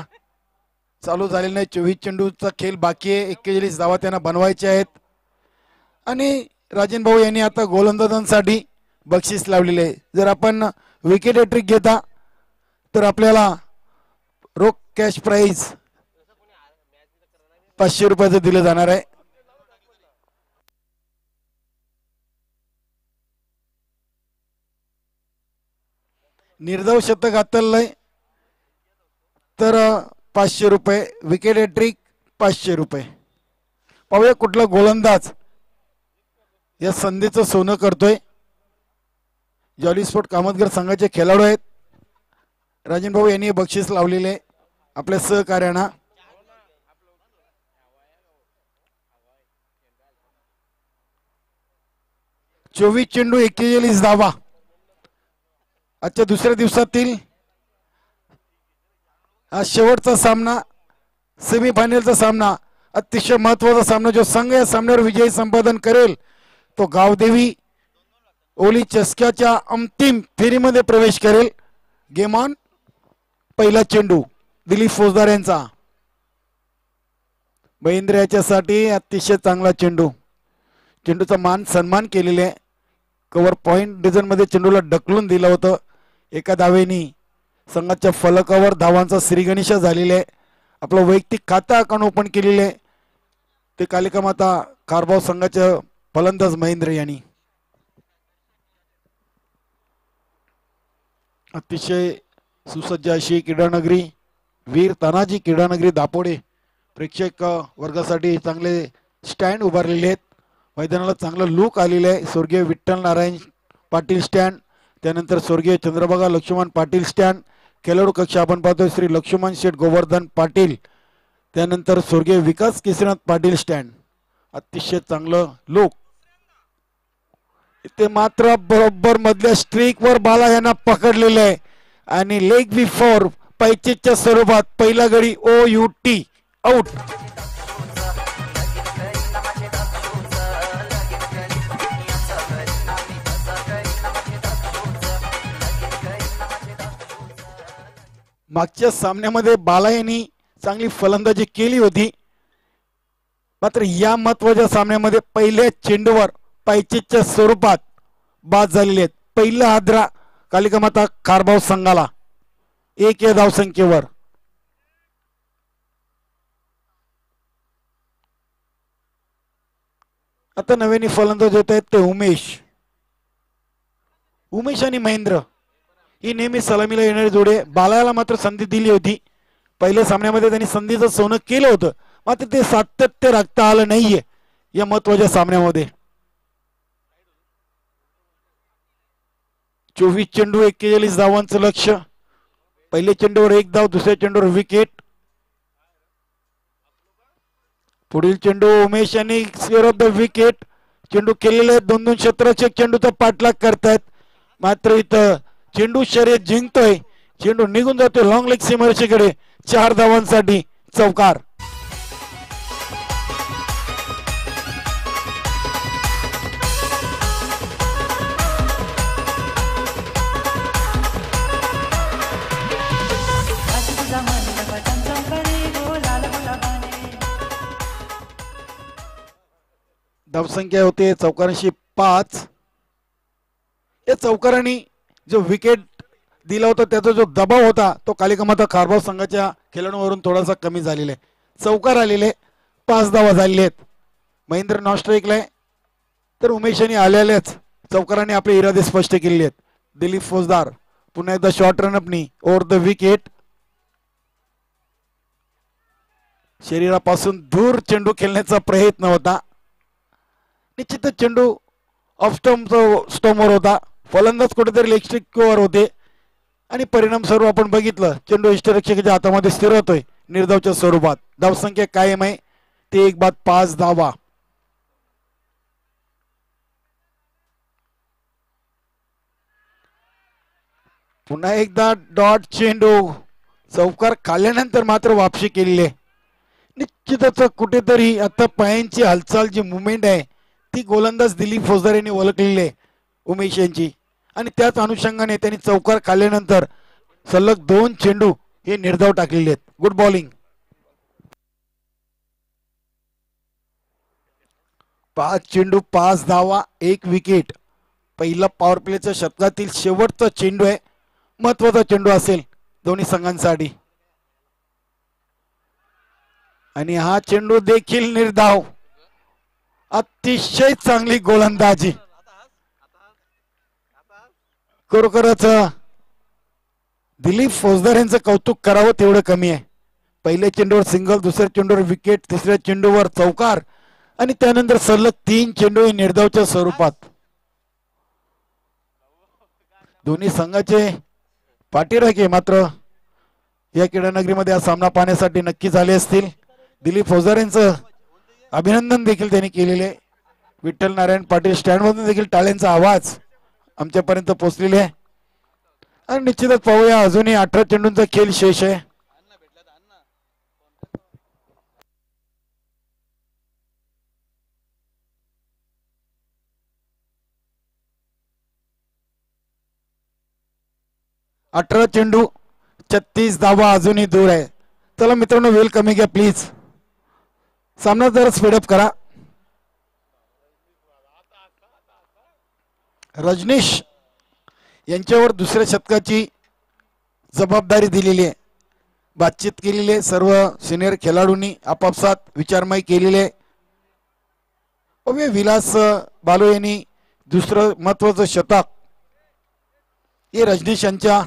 चालू झालेला नाही. चोवीस चेंडूचा खेळ बाकी आहे. एक्केचाळीस धावा त्यांना बनवायचे आहेत. आणि राजन भाऊ यांनी आता गोलंदाजांसाठी बक्षीस लावलेले आहे. जर आपण विकेट हॅट्रिक घेता तर आपल्याला रोख कॅश प्राईज पाचशे रुपयाचं दिलं जाणार आहे. निर्धाव शतक हातललंय तर पाचशे रुपये. विकेट एट्रिक पाचशे रुपये. पाहूया कुठला गोलंदाज या संधीचं सोनं करतोय. जॉली स्पोर्ट कामतगर संघाचे खेळाडू आहेत. राजन भाऊ यांनी बक्षीस लावलेले आपल्या सहकार्यांना. चोवीस चेंडू एक्केचाळीस दावा आजच्या दुसऱ्या दिवसातील हा शेवटचा सामना सेमीफायनलचा सामना अतिशय महत्त्वाचा सामना जो संघ या सामन्यावर विजयी संपादन करेल तो गावदेवी ओली चस्क्याच्या अंतिम फेरीमध्ये प्रवेश करेल. गेम ऑन पहिला चेंडू दिलीप फौजदार यांचा. महेंद्र याच्यासाठी अतिशय चांगला चेंडू. चेंडूचा मान सन्मान केलेले आहे. कव्हर पॉइंट डिझनमध्ये चेंडूला ढकलून दिलं होतं. एका धावेनी संघाच्या फलकावर धावांचा श्रीगणेश झालेला आहे आपलं वैयक्तिक खातं अकाउंट ओपन केलेलं आहे ते कालिका माता कारभाव संघाच्या फलंदाज महेंद्र यांनी. अतिशय सुसज्ज अशी क्रीडानगरी वीर तानाजी क्रीडानगरी दापोडे प्रेक्षक वर्गासाठी चांगले स्टँड उभारलेले आहेत. मैदानाला चांगलं लुक आलेलं आहे. स्वर्गीय विठ्ठल नारायण पाटील स्टँड त्यानंतर स्वर्गीय चंद्रभागा लक्ष्मण पाटील स्टँड खेळाडू कक्ष आपण पाहतो श्री लक्ष्मण शेठ गोवर्धन पाटील त्यानंतर स्वर्गीय विकास केसरीनाथ पाटील स्टँड. अतिशय चांगलं लुक इथे मात्र बरोबर मधल्या स्ट्रीक वर बाला यांना पकडलेलं आहे. आणि लेग बिफोर पैचेच्या स्वरूपात पहिला गडी ओ यू टी आउट मागच्या सामन्यामध्ये बाला यांनी चांगली फलंदाजी केली होती. मात्र या महत्त्वाच्या सामन्यामध्ये पहिल्या चेंडूवर पायचेच्या स्वरूपात बाद झालेले आहेत. पहिला आदरा कालिकामाता कारभाव संघाला. एक या धावसंख्येवर. आता नव्याने फलंदाज होत आहेत ते उमेश. उमेश आणि महेंद्र. ही नेहमी सलामीला येणारी जोडे बालाला मात्र संधी दिली होती. पहिल्या सामन्यामध्ये त्यांनी संधीचं सोनं केलं होतं. मात्र ते सातत्य राखता आलं नाहीये या महत्त्वाच्या सामन्यामध्ये. चोवीस चेंडू एक्केचाळीस धावांचं लक्ष. पहिल्या चेंडूवर एक धाव दुसऱ्या चेंडूवर विकेट. पुढील चेंडू उमेश यांनी ऑफ द विकेट. चेंडू केलेले आहेत. दोन दोन क्षेत्राचे चेंडूचा पाठलाग करतायत. मात्र इथं चेंडू शर्यत जिंकतोय. चेंडू निघून जातोय लॉंग लेग सीमरशीकडे चार धावांसाठी चौकार. धावसंख्या होते चौकारांशी पाच. या चौकारांनी जो विकेट दिला होता त्याचा जो दबाव होता तो कालिकामाता कारभार संघाच्या खेळाडूवरून थोडासा कमी झालेला आहे. चौकार आलेले पाच धावा झालेले आहेत. महेंद्र नॉन स्ट्राईकला आहे. तर उमेश यांनी आलेल्याच चौकाराने आपले इरादे स्पष्ट केलेले आहेत. दिलीप फौजदार पुन्हा एकदा शॉर्ट रनअपनी ओव्हर द विकेट शरीरापासून दूर चेंडू खेळण्याचा प्रयत्न होता. निश्चितच चेंडू ऑफ स्टॉम स्टोमवर होता. फलंदाज कुठेतरी लेग स्टिकवर होते. आणि परिणाम स्वरूप आपण बघितलं चेंडू इष्टरक्षकाच्या हातामध्ये स्थिर होतोय निर्धावच्या स्वरूपात. धावसंख्या कायम आहे. ते एक बाद पाच धावा. पुन्हा एकदा डॉट चेंडू. चौकार खाल्ल्यानंतर मात्र वापशी केलेली आहे. निश्चितच कुठेतरी आता पायांची हालचाल जी मुवमेंट आहे ती गोलंदाज दिलीप फौजदार यांनी ओळखलेली आहे उमेश यांची. आणि त्याच अनुषंगाने त्यांनी चौकार काढल्यानंतर सलग दोन चेंडू हे निर्धाव टाकलेले आहेत. गुड बॉलिंग पाच चेंडू पाच धावा एक विकेट पहिला पॉवर प्लेचा शतकातील शेवटचा चेंडू आहे. महत्त्वाचा चेंडू असेल दोन्ही संघांसाठी. आणि हा चेंडू देखील निर्धाव. अतिशय चांगली गोलंदाजी. खरोखरच दिलीप फौजदार यांचं कौतुक करावं तेवढं कमी आहे. पहिल्या चेंडूवर सिंगल दुसऱ्या चेंडूवर विकेट तिसऱ्या चेंडूवर चौकार आणि त्यानंतर सलग तीन चेंडू हे निर्धावच्या स्वरूपात. दोन्ही संघाचे पाठीराखे मात्र या क्रीडानगरीमध्ये हा सामना पाहण्यासाठी नक्की झाले असतील. दिलीप फौजदार यांचं अभिनंदन देखील त्यांनी केलेले विठ्ठल नारायण पाटील स्टँडमधून देखील टाळ्यांचा आवाज. आमच्यापर्यंत पोहोचलेले आहे. आणि निश्चितच पाहूया अजूनही अठरा चेंडूंचा खेळ शेष आहे. अठरा चेंडू छत्तीस धावा अजूनही दूर आहे. चला मित्रांनो वेल कमी घ्या प्लीज सामना जरा स्पीडअप करा. रजनीश यांच्यावर दुसऱ्या शतकाची जबाबदारी दिलेली आहे. बातचीत केलेली आहे. सर्व सिनियर खेळाडूंनी आपापसात विचारमाई केलेली आहे. विलास बालो यांनी दुसरं महत्वाचं शतक हे रजनीश यांच्या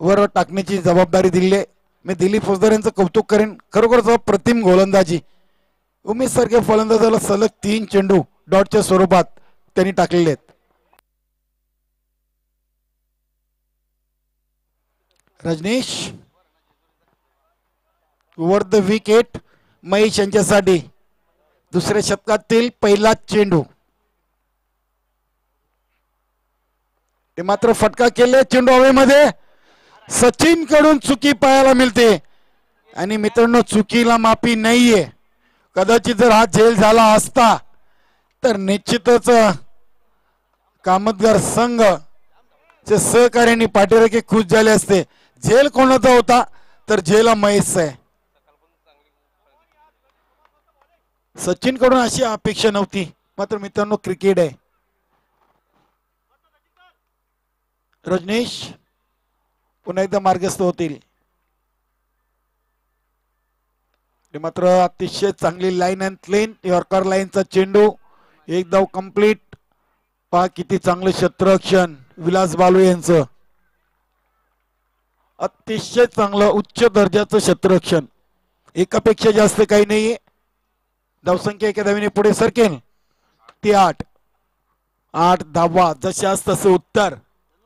वर टाकण्याची जबाबदारी दिली आहे. मी दिलीप फौजदार यांचं कौतुक करेन. खरोखरच प्रतिम गोलंदाजी. उमेश सारख्या फलंदाजाला सलग तीन चेंडू डॉटच्या स्वरूपात त्यांनी टाकलेले आहेत. Rajneesh were the wicket Mahesh यांच्यासाठी. दुसऱ्या शतकातील पहिला चेंडू. ते मात्र फटका केले चेंडू हवेमध्ये. सचिनकडून चुकी पाहायला मिळते. आणि मित्रांनो चुकीला माफी नाहीये. कदाचित जर हा झेल झाला असता तर निश्चितच कामतगार संघ चे सहकार्याने पाठीराखे खुश झाले असते. झेल कोणाचा होता? तर झेला हा महेशचा आहे सचिनकडून अशी अपेक्षा नव्हती. मात्र मित्रांनो क्रिकेट आहे. रजनीश पुन्हा एकदा मार्गस्थ होतील. मात्र अतिशय चांगली लाईन अँड क्लीन यॉर्कर लाईनचा चेंडू. एक धाव कंप्लीट पहा किती चांगलं क्षेत्ररक्षण विलास बालू यांचं. अतिशय चांगलं उच्च दर्जाचं क्षेत्ररक्षण एकापेक्षा जास्त काही नाही धावसंख्या एका धावीने पुढे सरकेल. ती आठ. आठ धावा जशास तसे उत्तर.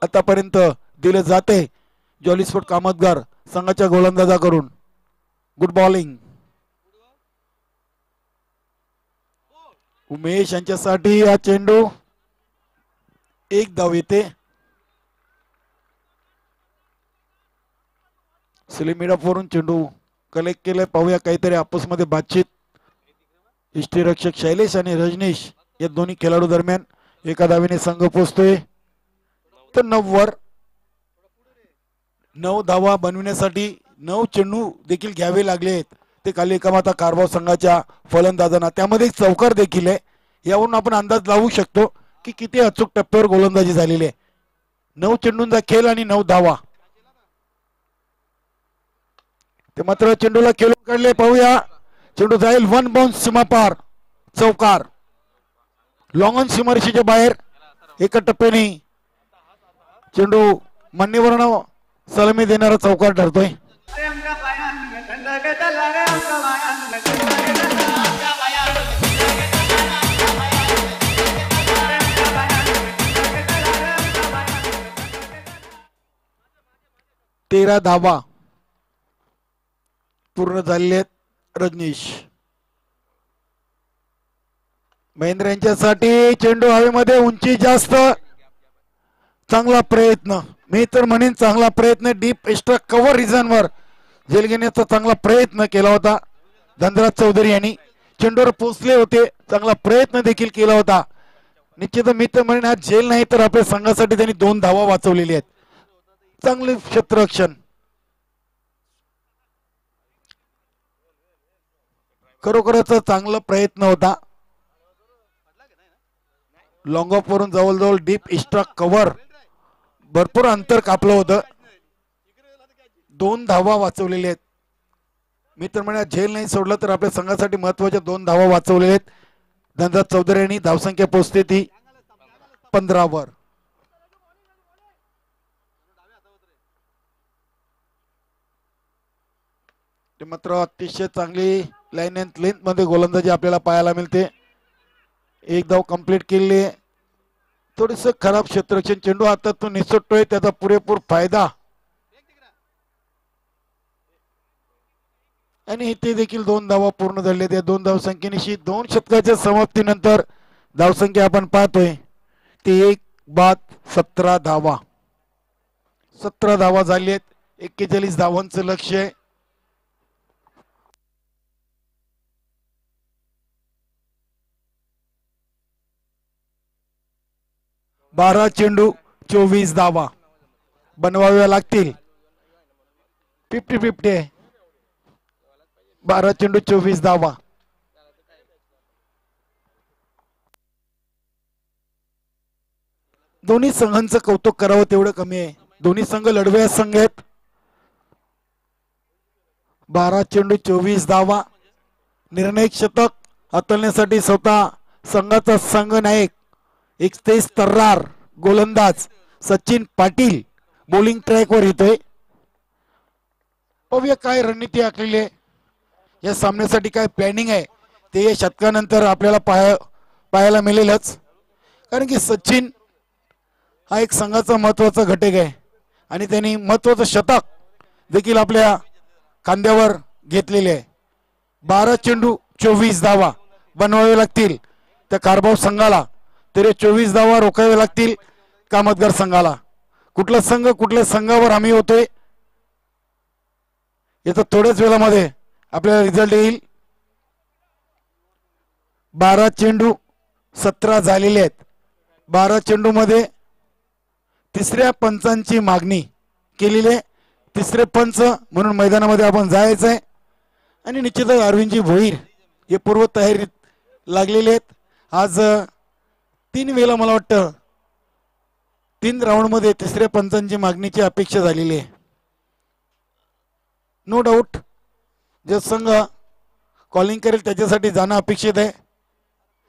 आतापर्यंत दिले जाते जॉलीस्फोट कामतगार संघाच्या गोलंदाजाकडून गुड बॉलिंग उमेश यांच्यासाठी हा चेंडू. एक धाव येते. वरून चेंडू कलेक्ट केलाय. पाहूया काहीतरी आपसमध्ये बातचीत. इष्टीरक्षक शैलेश आणि रजनीश या दोन्ही खेळाडू दरम्यान एका धावेने संघ पोचतोय तर नऊवर नऊ धावा बनविण्यासाठी नऊ चेंडू देखील घ्यावे लागले आहेत. ते खाली एकामाता कारभार संघाच्या फलंदाजांना. त्यामध्ये एक चौकार देखील आहे. यावरून आपण अंदाज लावू शकतो. की किती अचूक टप्प्यावर गोलंदाजी झालेली आहे. नऊ चेंडूंचा खेळ आणि नऊ धावा. ते मात्र चेंडूला खेळून काढले पाहूया. चेंडू जाईल वन बाउन्स सीमा पार चौकार लॉंग ऑन बाहेर एका टप्प्याने चेंडू मान्यवरण सलामी देणारा चौकार ठरतोय. तेरा धावा पूर्ण झालेले आहेत रजनीश. महेंद्र यांच्यासाठी चेंडू हवेमध्ये उंची जास्त. चांगला प्रयत्न. मी तर म्हणेन चांगला प्रयत्न. डीप एक्स्ट्रा कव्हर रिझनवर झेल घेण्याचा चांगला प्रयत्न केला होता धनराज चौधरी यांनी. चेंडूवर पोचले होते. चांगला प्रयत्न देखील केला होता. निश्चित मी तर म्हणेन हा झेल नाही तर आपल्या संघासाठी त्यांनी दोन धावा वाचवलेली आहेत. चांगले क्षेत्ररक्षण. खरोखरच चांगला प्रयत्न होता. लॉंग ऑफ वरून जवळजवळ डीप इस्ट्रा कव्हर भरपूर अंतर कापलं होतं. दोन धावा वाचवलेल्या आहेत. मी तर म्हणा झेल नाही सोडलं तर आपल्या संघासाठी महत्त्वाच्या दोन धावा वाचवलेल्या आहेत. धनराज चौधरी यांनी धावसंख्या पोहोचते ती पंधरावर ते मात्र अतिशय चांगली लाईन अँड लेंथमध्ये गोलंदाजी आपल्याला पाहायला मिळते. एक धाव कंप्लीट केली थोडस खराब क्षेत्रक्षण चेंडू आता तो निसटतोय त्याचा पुरेपूर फायदा. आणि ते देखील दोन धावा पूर्ण झाले त्या दोन धावसंख्येनिशी दोन शतकाच्या समाप्तीनंतर धावसंख्या आपण पाहतोय. ते एक बाद सतरा धावा. सतरा धावा झाली आहेत. एक्केचाळीस धावांचं लक्ष आहे. बारा चेंडू चोवीस धावा. बनवाव्या लागतील. फिफ्टी फिफ्टी आहे बारा चेंडू चोवीस धावा. दोन्ही संघांचं कौतुक करावं तेवढं कमी आहे. दोन्ही संघ लढव्या संघ आहेत. बारा चेंडू चोवीस धावा. निर्णायक शतक हातलण्यासाठी स्वतः संघाचा संघ नायक एक तेज तर्रार गोलंदाज सचिन पाटील बॉलिंग ट्रॅकवर येतोय. भव्य काय रणनीती आखलेली आहे? या सामन्यासाठी काय प्लॅनिंग आहे? ते या शतकानंतर आपल्याला पाय पाहायला मिळेलच. कारण की सचिन हा एक संघाचा महत्त्वाचा घटक आहे. आणि त्यांनी महत्वाचं शतक देखील आपल्या खांद्यावर घेतलेले आहे. बारा चेंडू चोवीस धावा बनवावे लागतील. त्या कारभाव संघाला तरी चोवीस धावा रोखावे लागतील कामतगार संघाला. कुठला संघ कुठल्या संघावर आम्ही होतोय? येतं थोड्याच वेळामध्ये आपल्याला रिझल्ट येईल. बारा चेंडू सतरा झालेले आहेत. बारा चेंडूमध्ये तिसऱ्या पंचांची मागणी केलेली आहे. तिसरे पंच म्हणून मैदानामध्ये आपण जायचं आहे आणि निश्चितच अरविंदजी भोईर हे पूर्व तयारीत लागलेले आहेत. आज तीन वेळेला मला वाटतं तीन राऊंडमध्ये तिसऱ्या पंचांची मागणीची अपेक्षा झालेली आहे. नो डाऊट जे संघ कॉलिंग करेल त्याच्यासाठी जाणं अपेक्षित आहे.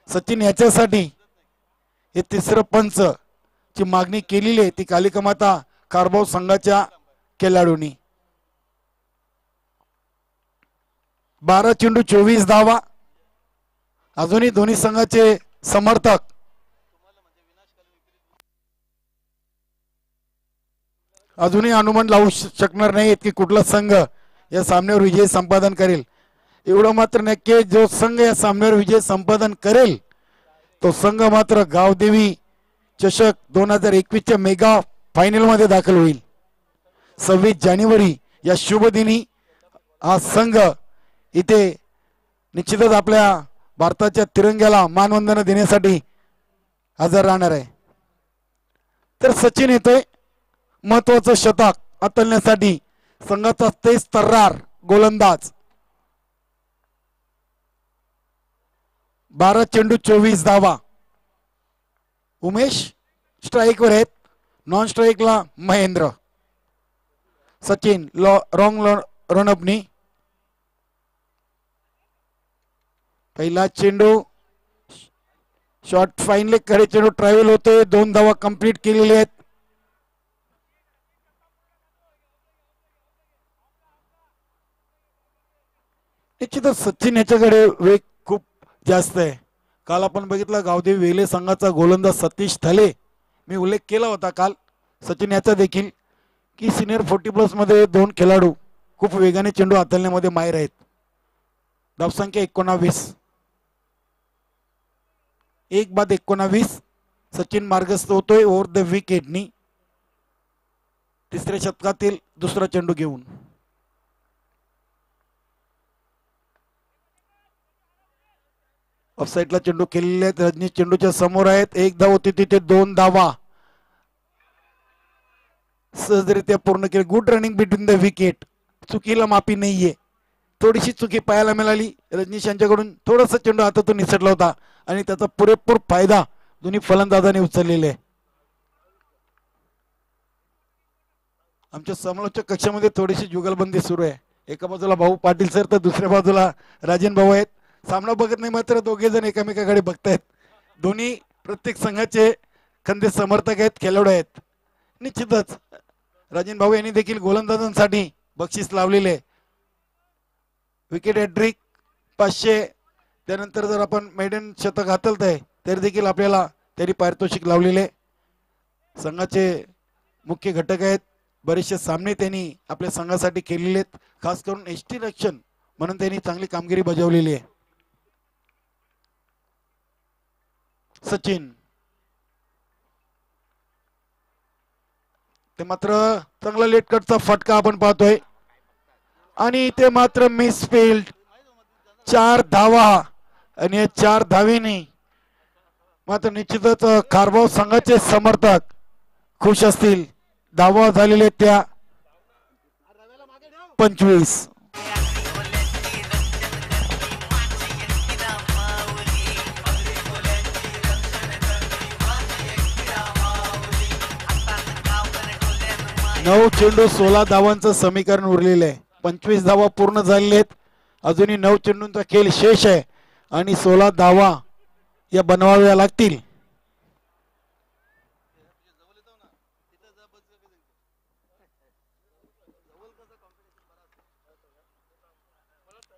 सचिन याच्यासाठी हे तिसरं पंच ची मागणी केलेली आहे ती कालिका माता कारभाव संघाच्या खेळाडूंनी. बारा चेंडू चोवीस धावा. अजूनही दोन्ही संघाचे समर्थक अजूनही अनुमान लावू शकणार नाहीत की कुठला संघ या सामन्यावर विजय संपादन करेल. एवढं मात्र नक्की जो संघ या सामन्यावर विजय संपादन करेल तो संघ मात्र गावदेवी चषक दोन हजार एकवीसच्या मेगा फायनलमध्ये दाखल होईल. सव्वीस जानेवारी या शुभदिनी हा संघ इथे निश्चितच आपल्या भारताच्या तिरंग्याला मानवंदना देण्यासाठी हजर राहणार आहे. तर सचिन येतोय. महत्वाचं शतक अतलण्यासाठी संघाचा तेज तर्रार गोलंदाज. बारा चेंडू चोवीस धावा. उमेश स्ट्राईकवर आहेत. नॉन स्ट्राईकला महेंद्र. सचिन लॉ रॉंग रनअपनी पहिला चेंडू शॉर्ट फाईनले कडे चेंडू ट्रॅव्हल होतोय. दोन धावा कंप्लीट केलेले आहेत. निश्चितच सचिन याच्याकडे वेग खूप जास्त आहे. काल आपण बघितलं गावदेवी वेले संघाचा गोलंदाज सतीश थले मी उल्लेख केला होता काल सचिन याचा देखील की सिनियर फोर्टी प्लसमध्ये दोन खेळाडू खूप वेगाने चेंडू हाताळण्यामध्ये माहीर आहेत. धावसंख्या एकोणावीस. एक बाद एकोणावीस. सचिन मार्गस्थ होतोय ओव्हर द विकेटनी तिसऱ्या शतकातील दुसरा चेंडू घेऊन. ऑफसाईडला चेंडू केलेले आहेत. रजनीश चेंडूच्या समोर आहेत. एक धाव होती तिथे दोन धावा. सहजरित्या पूर्ण केले. Good running between the wicket चुकीला माफी नाहीये. थोडीशी चुकी पाहायला मिळाली. रजनीश यांच्याकडून थोडासा चेंडू हातातून निसटला होता. आणि त्याचा पुरेपूर फायदा दोन्ही फलंदाजाने उचललेले आहे. आमच्या समालोचक कक्षामध्ये थोडीशी जुगलबंदी सुरू आहे. एका बाजूला भाऊ पाटील सर तर दुसऱ्या बाजूला राजन भाऊ आहेत. सामना बघत नाही मात्र दोघे जण एकमेकाकडे बघतायत. दोन्ही प्रत्येक संघाचे खंदे समर्थक आहेत खेळाडू आहेत. निश्चितच राजन भाऊ यांनी देखील गोलंदाजांसाठी बक्षीस लावलेले विकेट हॅट्रिक पाचशे त्यानंतर जर आपण मेडन शतक हातलत आहे तरी देखील आपल्याला त्यांनी पारितोषिक लावलेले संघाचे मुख्य घटक आहेत. बरेचसे सामने त्यांनी आपल्या संघासाठी केलेले आहेत. खास करून एस टी रक्षण म्हणून त्यांनी चांगली कामगिरी बजावलेली आहे. सचिन. ते मात्र चांगला लेटकटचा फटका आपण पाहतोय. आणि ते मात्र मिस फील्ड चार धावा. आणि या चार धावेने मात्र निश्चितच खारभाव संघाचे समर्थक खुश असतील. धावा झालेले त्या. पंचवीस. नऊ चेंडू सोळा धावांचं समीकरण उरलेलं आहे. पंचवीस धावा पूर्ण झालेले आहेत. अजूनही नऊ चेंडूंचा खेळ शेष आहे. आणि सोळा धावा या बनवाव्या लागतील.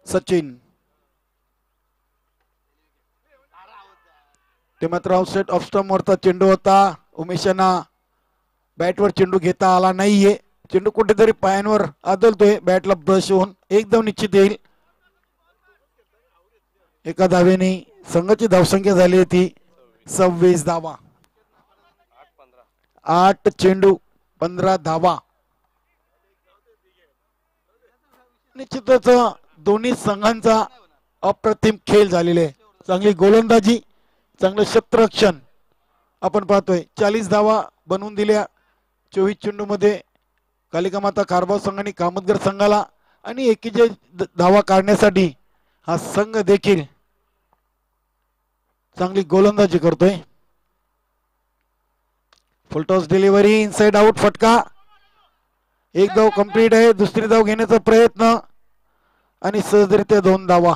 सचिन. ते मात्र आउटसेट ऑफ स्टम वरचा चेंडू होता. उमेशांना बॅटवर चेंडू घेता आला नाहीये. चेंडू कुठेतरी पायांवर आदलतोय बॅटला ब्रश होऊन एकदम निश्चित येईल. एका धावेने संघाची धावसंख्या झाली आहे ती सव्वीस धावा. आठ चेंडू पंधरा धावा. निश्चितच दोन्ही संघांचा अप्रतिम खेळ झालेला आहे. चांगली गोलंदाजी चांगलं क्षेत्ररक्षण आपण पाहतोय. चाळीस धावा बनवून दिल्या. चोवीस चेंडूमध्ये कालिका माता कारभार संघाने कामतगर संघाला आणि एकेचाळीस धावा काढण्यासाठी हा संघ देखील चांगली गोलंदाजी करतोय. फुलटॉस डिलिव्हरी इनसाइड आउट फटका. एक धाव कंप्लीट आहे दुसरी धाव घेण्याचा प्रयत्न आणि सहजरित्या दोन धावा.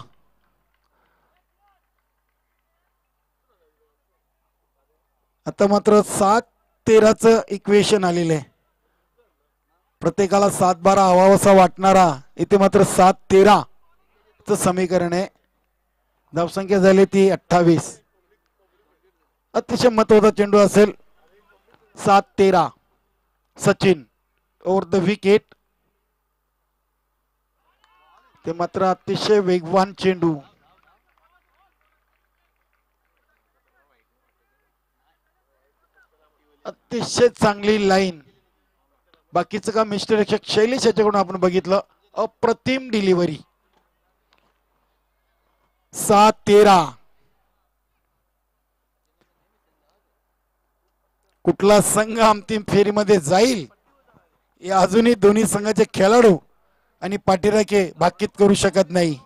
आता मात्र सात तेराचं इक्वेशन आलेलं आहे. प्रत्येकाला सात बारा हवावासा वाटणारा इथे मात्र सात तेरा च समीकरण आहे. धावसंख्या झाली ती अठ्ठावीस. अतिशय महत्त्वाचा चेंडू असेल सात तेरा. सचिन ओव्हर द विकेट ते मात्र अतिशय वेगवान चेंडू. अतिशय चांगली लाईन. बाकीचं का मिस्टर रक्षक शैलेश याच्याकडून आपण बघितलं. अप्रतिम डिलिव्हरी. सात तेरा. कुठला संघ अंतिम फेरीमध्ये जाईल? हे अजूनही दोन्ही संघाचे खेळाडू आणि पाठीराखे भाकीत करू शकत नाही.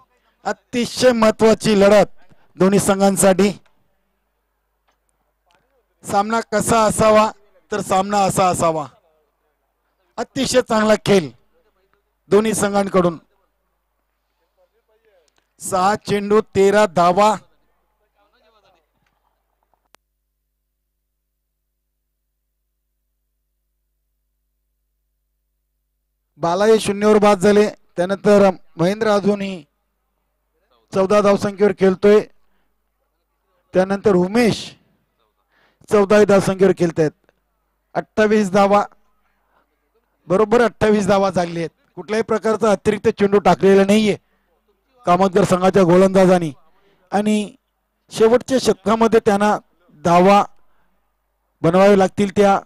अतिशय महत्वाची लढत दोन्ही संघांसाठी. सामना कसा असावा तर सामना असा असावा. अतिशय चांगला खेळ दोन्ही संघांकडून. सहा चेंडू तेरा धावा. बालाजी शून्यवर बाद झाले. त्यानंतर महेंद्र अजूनही चौदा धावसंख्येवर खेळतोय. त्यानंतर उमेश चौदा धावसंख्येवर आहेत अठ्ठावीस धावा बरोबर अठ्ठावीस धावा झाली आहेत. कुठल्याही प्रकारचा अतिरिक्त चेंडू टाकलेला नाहीये. कामतगर संघाच्या गोलंदाजांनी. आणि शेवटच्या शतकामध्ये त्यांना धावा बनवावे लागतील त्या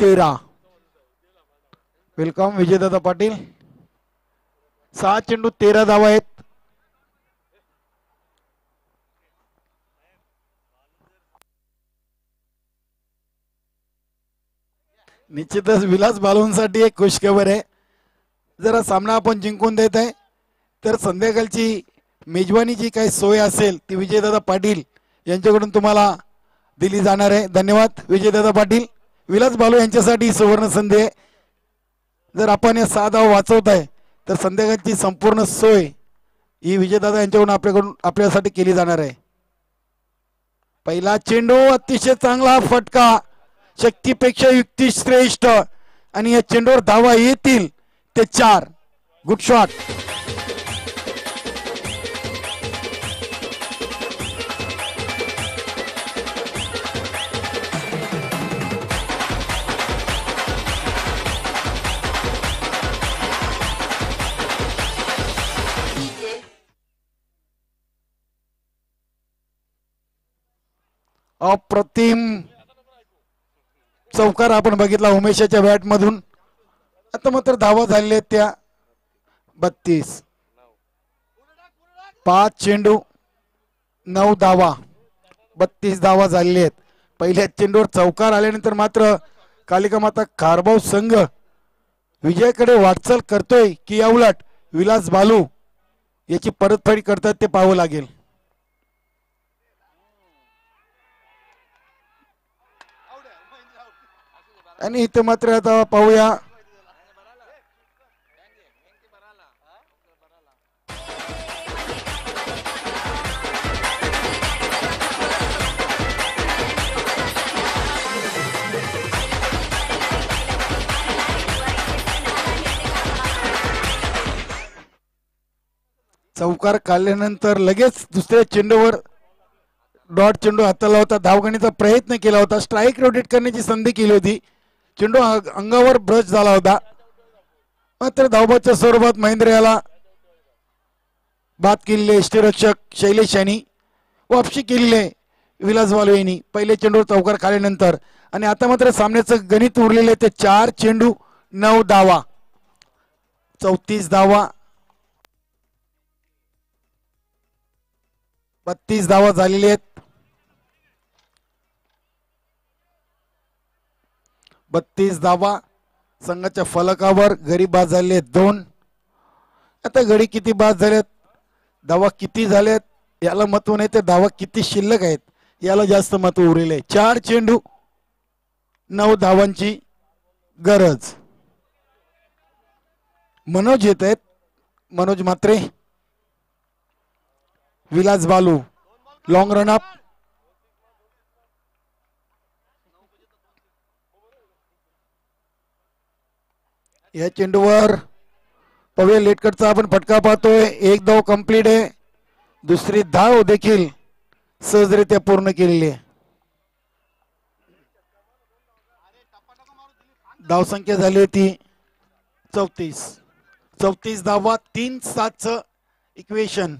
तेरा. वेलकम विजयदादा पाटील. सहा चेंडू तेरा धावा आहेत. निश्चितच विलास बालूंसाठी एक खुशखबर आहे. जरा सामना आपण जिंकून देत आहे. तर संध्याकाळची मेजवानी जी काही सोय असेल ती विजयदादा पाटील यांच्याकडून तुम्हाला दिली जाणार आहे. धन्यवाद विजयदादा पाटील. विलास बालू यांच्यासाठी सुवर्ण संधी आहे. जर आपण या सहा धाव वाचवत आहे तर संध्याकाळची संपूर्ण सोय ही विजयदादा यांच्याकडून आपल्याकडून आपल्यासाठी केली जाणार आहे. पहिला चेंडू अतिशय चांगला फटका. शक्तीपेक्षा युक्ती श्रेष्ठ आणि या चेंडूवर धावा येतील ते चार. गुड शॉट अप्रतिम चौकार आपण बघितला उमेशाच्या बॅटमधून आता मात्र धावा झालेल्या आहेत त्या. बत्तीस. पाच चेंडू नऊ धावा. बत्तीस धावा झालेले आहेत. पहिल्या चेंडूवर चौकार आल्यानंतर मात्र कालिका माता कारभाव संघ विजयाकडे वाटचाल करतोय. की या उलट विलास बालू याची परतफेड करतात ते पाहावं लागेल. आणि इथं मात्र आता पाहूया. चौकार काढल्यानंतर लगेच दुसऱ्या चेंडूवर डॉट चेंडू हाताला होता. धावगणीचा प्रयत्न केला होता. स्ट्राईक रोटेट करण्याची संधी केली होती. चेंडू अंग- अंगावर ब्रश झाला होता. मात्र धावबाच्या स्वरूपात महेंद्र याला बाद केलेले यष्टीरक्षक शैलेश यांनी वापशी केलेले विलास बालू यांनी पहिले चेंडूवर चौकार खाल्यानंतर आणि आता मात्र सामन्याचं गणित उरलेलं आहे. ते चार चेंडू नऊ धावा. चौतीस धावा. बत्तीस धावा झालेली आहेत. बत्तीस धावा. संघाच्या फलकावर गडी बाद झाले दोन. आता गडी किती बाद झाल्यात धावा किती झाल्यात याला महत्त्व नाही तर धावा किती शिल्लक आहेत? याला जास्त महत्त्व उरलेलं आहे. चार चेंडू नऊ धावांची गरज. मनोज येत आहेत. Manoj Mhatre Vilas Balu. Long run up या चेंडूवर. पवे लेटकटचा आपण फटका पाहतोय. एक धाव कंप्लीट आहे. दुसरी धाव देखील सहजरित्या पूर्ण केलेली आहे. धावसंख्या झाली होती चौतीस. चौतीस धावा तीन सातचं इक्वेशन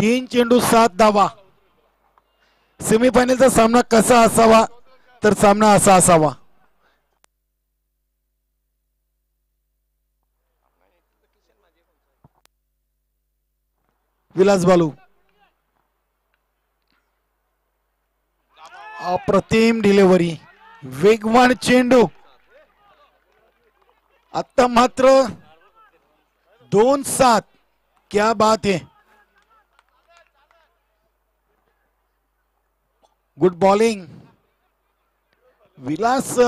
तीन चेंडू सात धावा. सेमीफायनलचा सामना कसा असावा? तर सामना असा असावा. विलास बालू. अप्रतिम डिलिव्हरी वेगवान चेंडू. आता मात्र दोन सात. क्या बात आहे गुड बॉलिंग विलास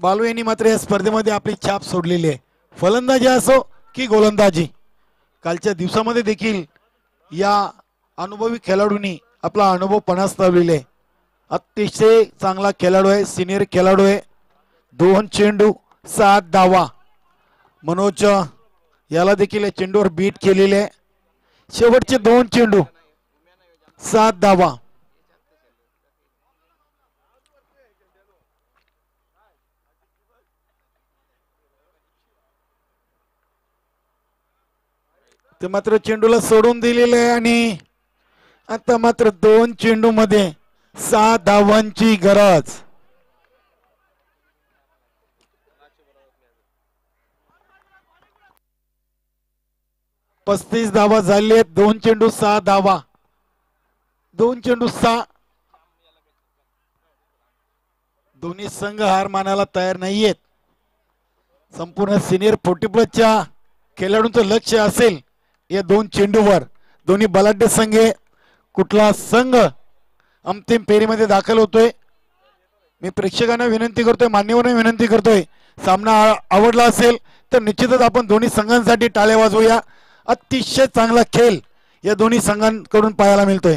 बालू यांनी मात्र या स्पर्धेमध्ये आपली छाप सोडलेली आहे. फलंदाजी असो की गोलंदाजी. कालच्या दिवसामध्ये देखील या अनुभवी खेळाडूंनी आपला अनुभव पणास लावलेला आहे अतिशय चांगला खेळाडू आहे सिनियर खेळाडू आहे. दोन चेंडू सात धावा मनोज याला देखील या चेंडूवर बीट केलेले आहे. शेवटचे दोन चेंडू सात धावा ते मात्र चेंडूला सोडून दिलेलं आहे आणि आता मात्र दोन चेंडू मध्ये सहा धावांची गरज. पस्तीस धावा झाली आहेत दोन चेंडू सहा धावा. दोन चेंडू सहा. दोन्ही संघ हार मानायला तयार नाहीयेत. संपूर्ण सिनियर फोर्टी प्लसच्या खेळाडूंचं लक्ष असेल. या दोन चेंडूवर दोन्ही बलाढ्य संघ कुठला संघ अंतिम फेरीमध्ये दाखल होतोय? मी प्रेक्षकांना विनंती करतोय मान्यवरांना विनंती करतोय सामना आवडला असेल तर निश्चितच आपण दोन्ही संघांसाठी टाळ्या वाजवूया. अतिशय चांगला खेळ या दोन्ही संघांकडून पाहायला मिळतोय.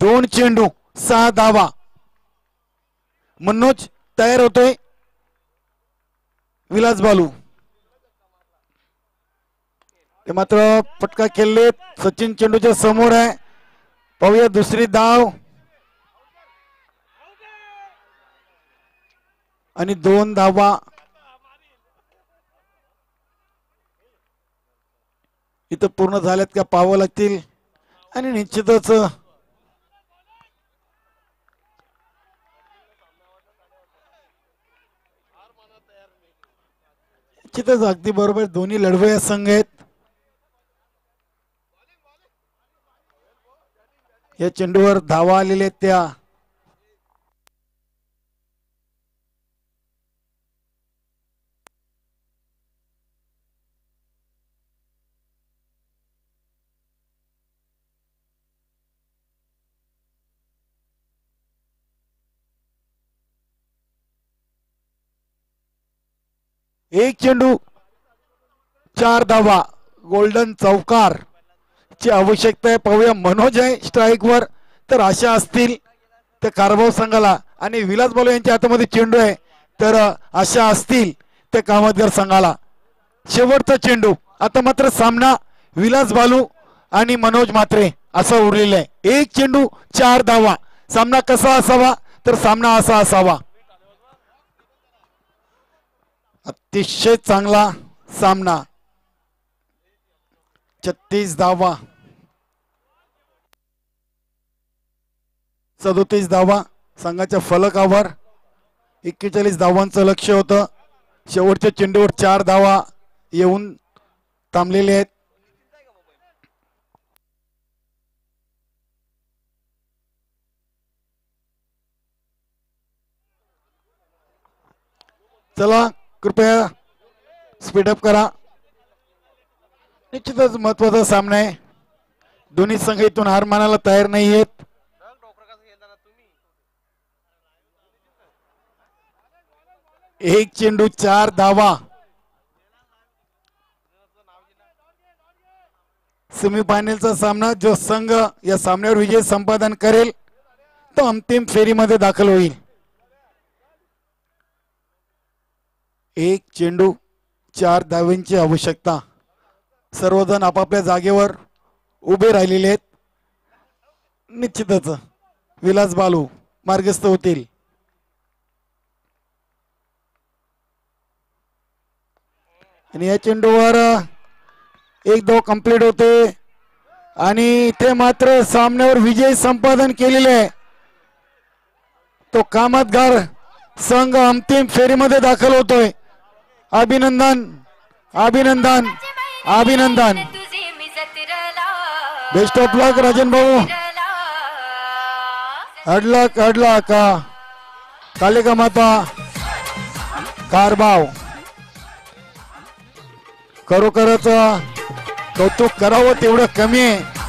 दोन चेंडू सहा धावा. मनोज तयार होतोय. विलास बालू. ते मात्र पटका केले सचिन चेंडूच्या समोर आहे. पाहूया दुसरी धाव. आणि दोन धावा. इथं पूर्ण झाल्यात का पाहावं लागतील. आणि निश्चितच निश्चितच अगदी बरोबर दोन्ही लढवया संघ आहेत. या चेंडूवर धावा आलेल्या त्या. एक चेंडू चार धावा गोल्डन चौकार. ची आवश्यकता आहे. पाहूया मनोज आहे स्ट्राईकवर तर अशा असतील त्या कारभाव संघाला. आणि विलास बालू यांच्या हातामध्ये चेंडू आहे. तर आशा अशा असतील त्या कामतगर संघाला. शेवटचा चेंडू. आता मात्र सामना विलास बालू आणि मनोज मात्रे असा उरलेला आहे. एक चेंडू चार धावा. सामना कसा असावा? तर सामना असा असावा. अतिशय चांगला सामना. छत्तीस धावा. सदोतीस धावा संघाच्या फलकावर एक्केचाळीस धावांचं लक्ष होतं. शेवटच्या चेंडूवर चार धावा येऊन थांबलेले आहेत. चला कृपया स्पीडअप करा. निश्चितच महत्त्वाचा सामना आहे. दोन्ही संघ इथून हार मानायला तयार नाही आहेत एक चेंडू चार धावा. सेमीफायनलचा सामना जो संघ या सामन्यावर विजय संपादन करेल तो अंतिम फेरीमध्ये दाखल होईल. एक चेंडू चार धाव्यांची आवश्यकता. सर्वजण आपापल्या जागेवर उभे राहिलेले आहेत. निश्चितच विलास बालू मार्गस्थ होतील. आणि या चेंडूवर एक दो कंप्लीट होते. आणि इथे मात्र सामन्यावर विजय संपादन केलेले आहे. तो कामतगार संघ अंतिम फेरीमध्ये दाखल होतोय. अभिनंदन अभिनंदन अभिनंदन. बेस्ट ऑफ लक राजन भाऊ. अडलक अडला का कालिका माता कारभाव. खरोखरच कौतुक करावं तेवढं कमी आहे.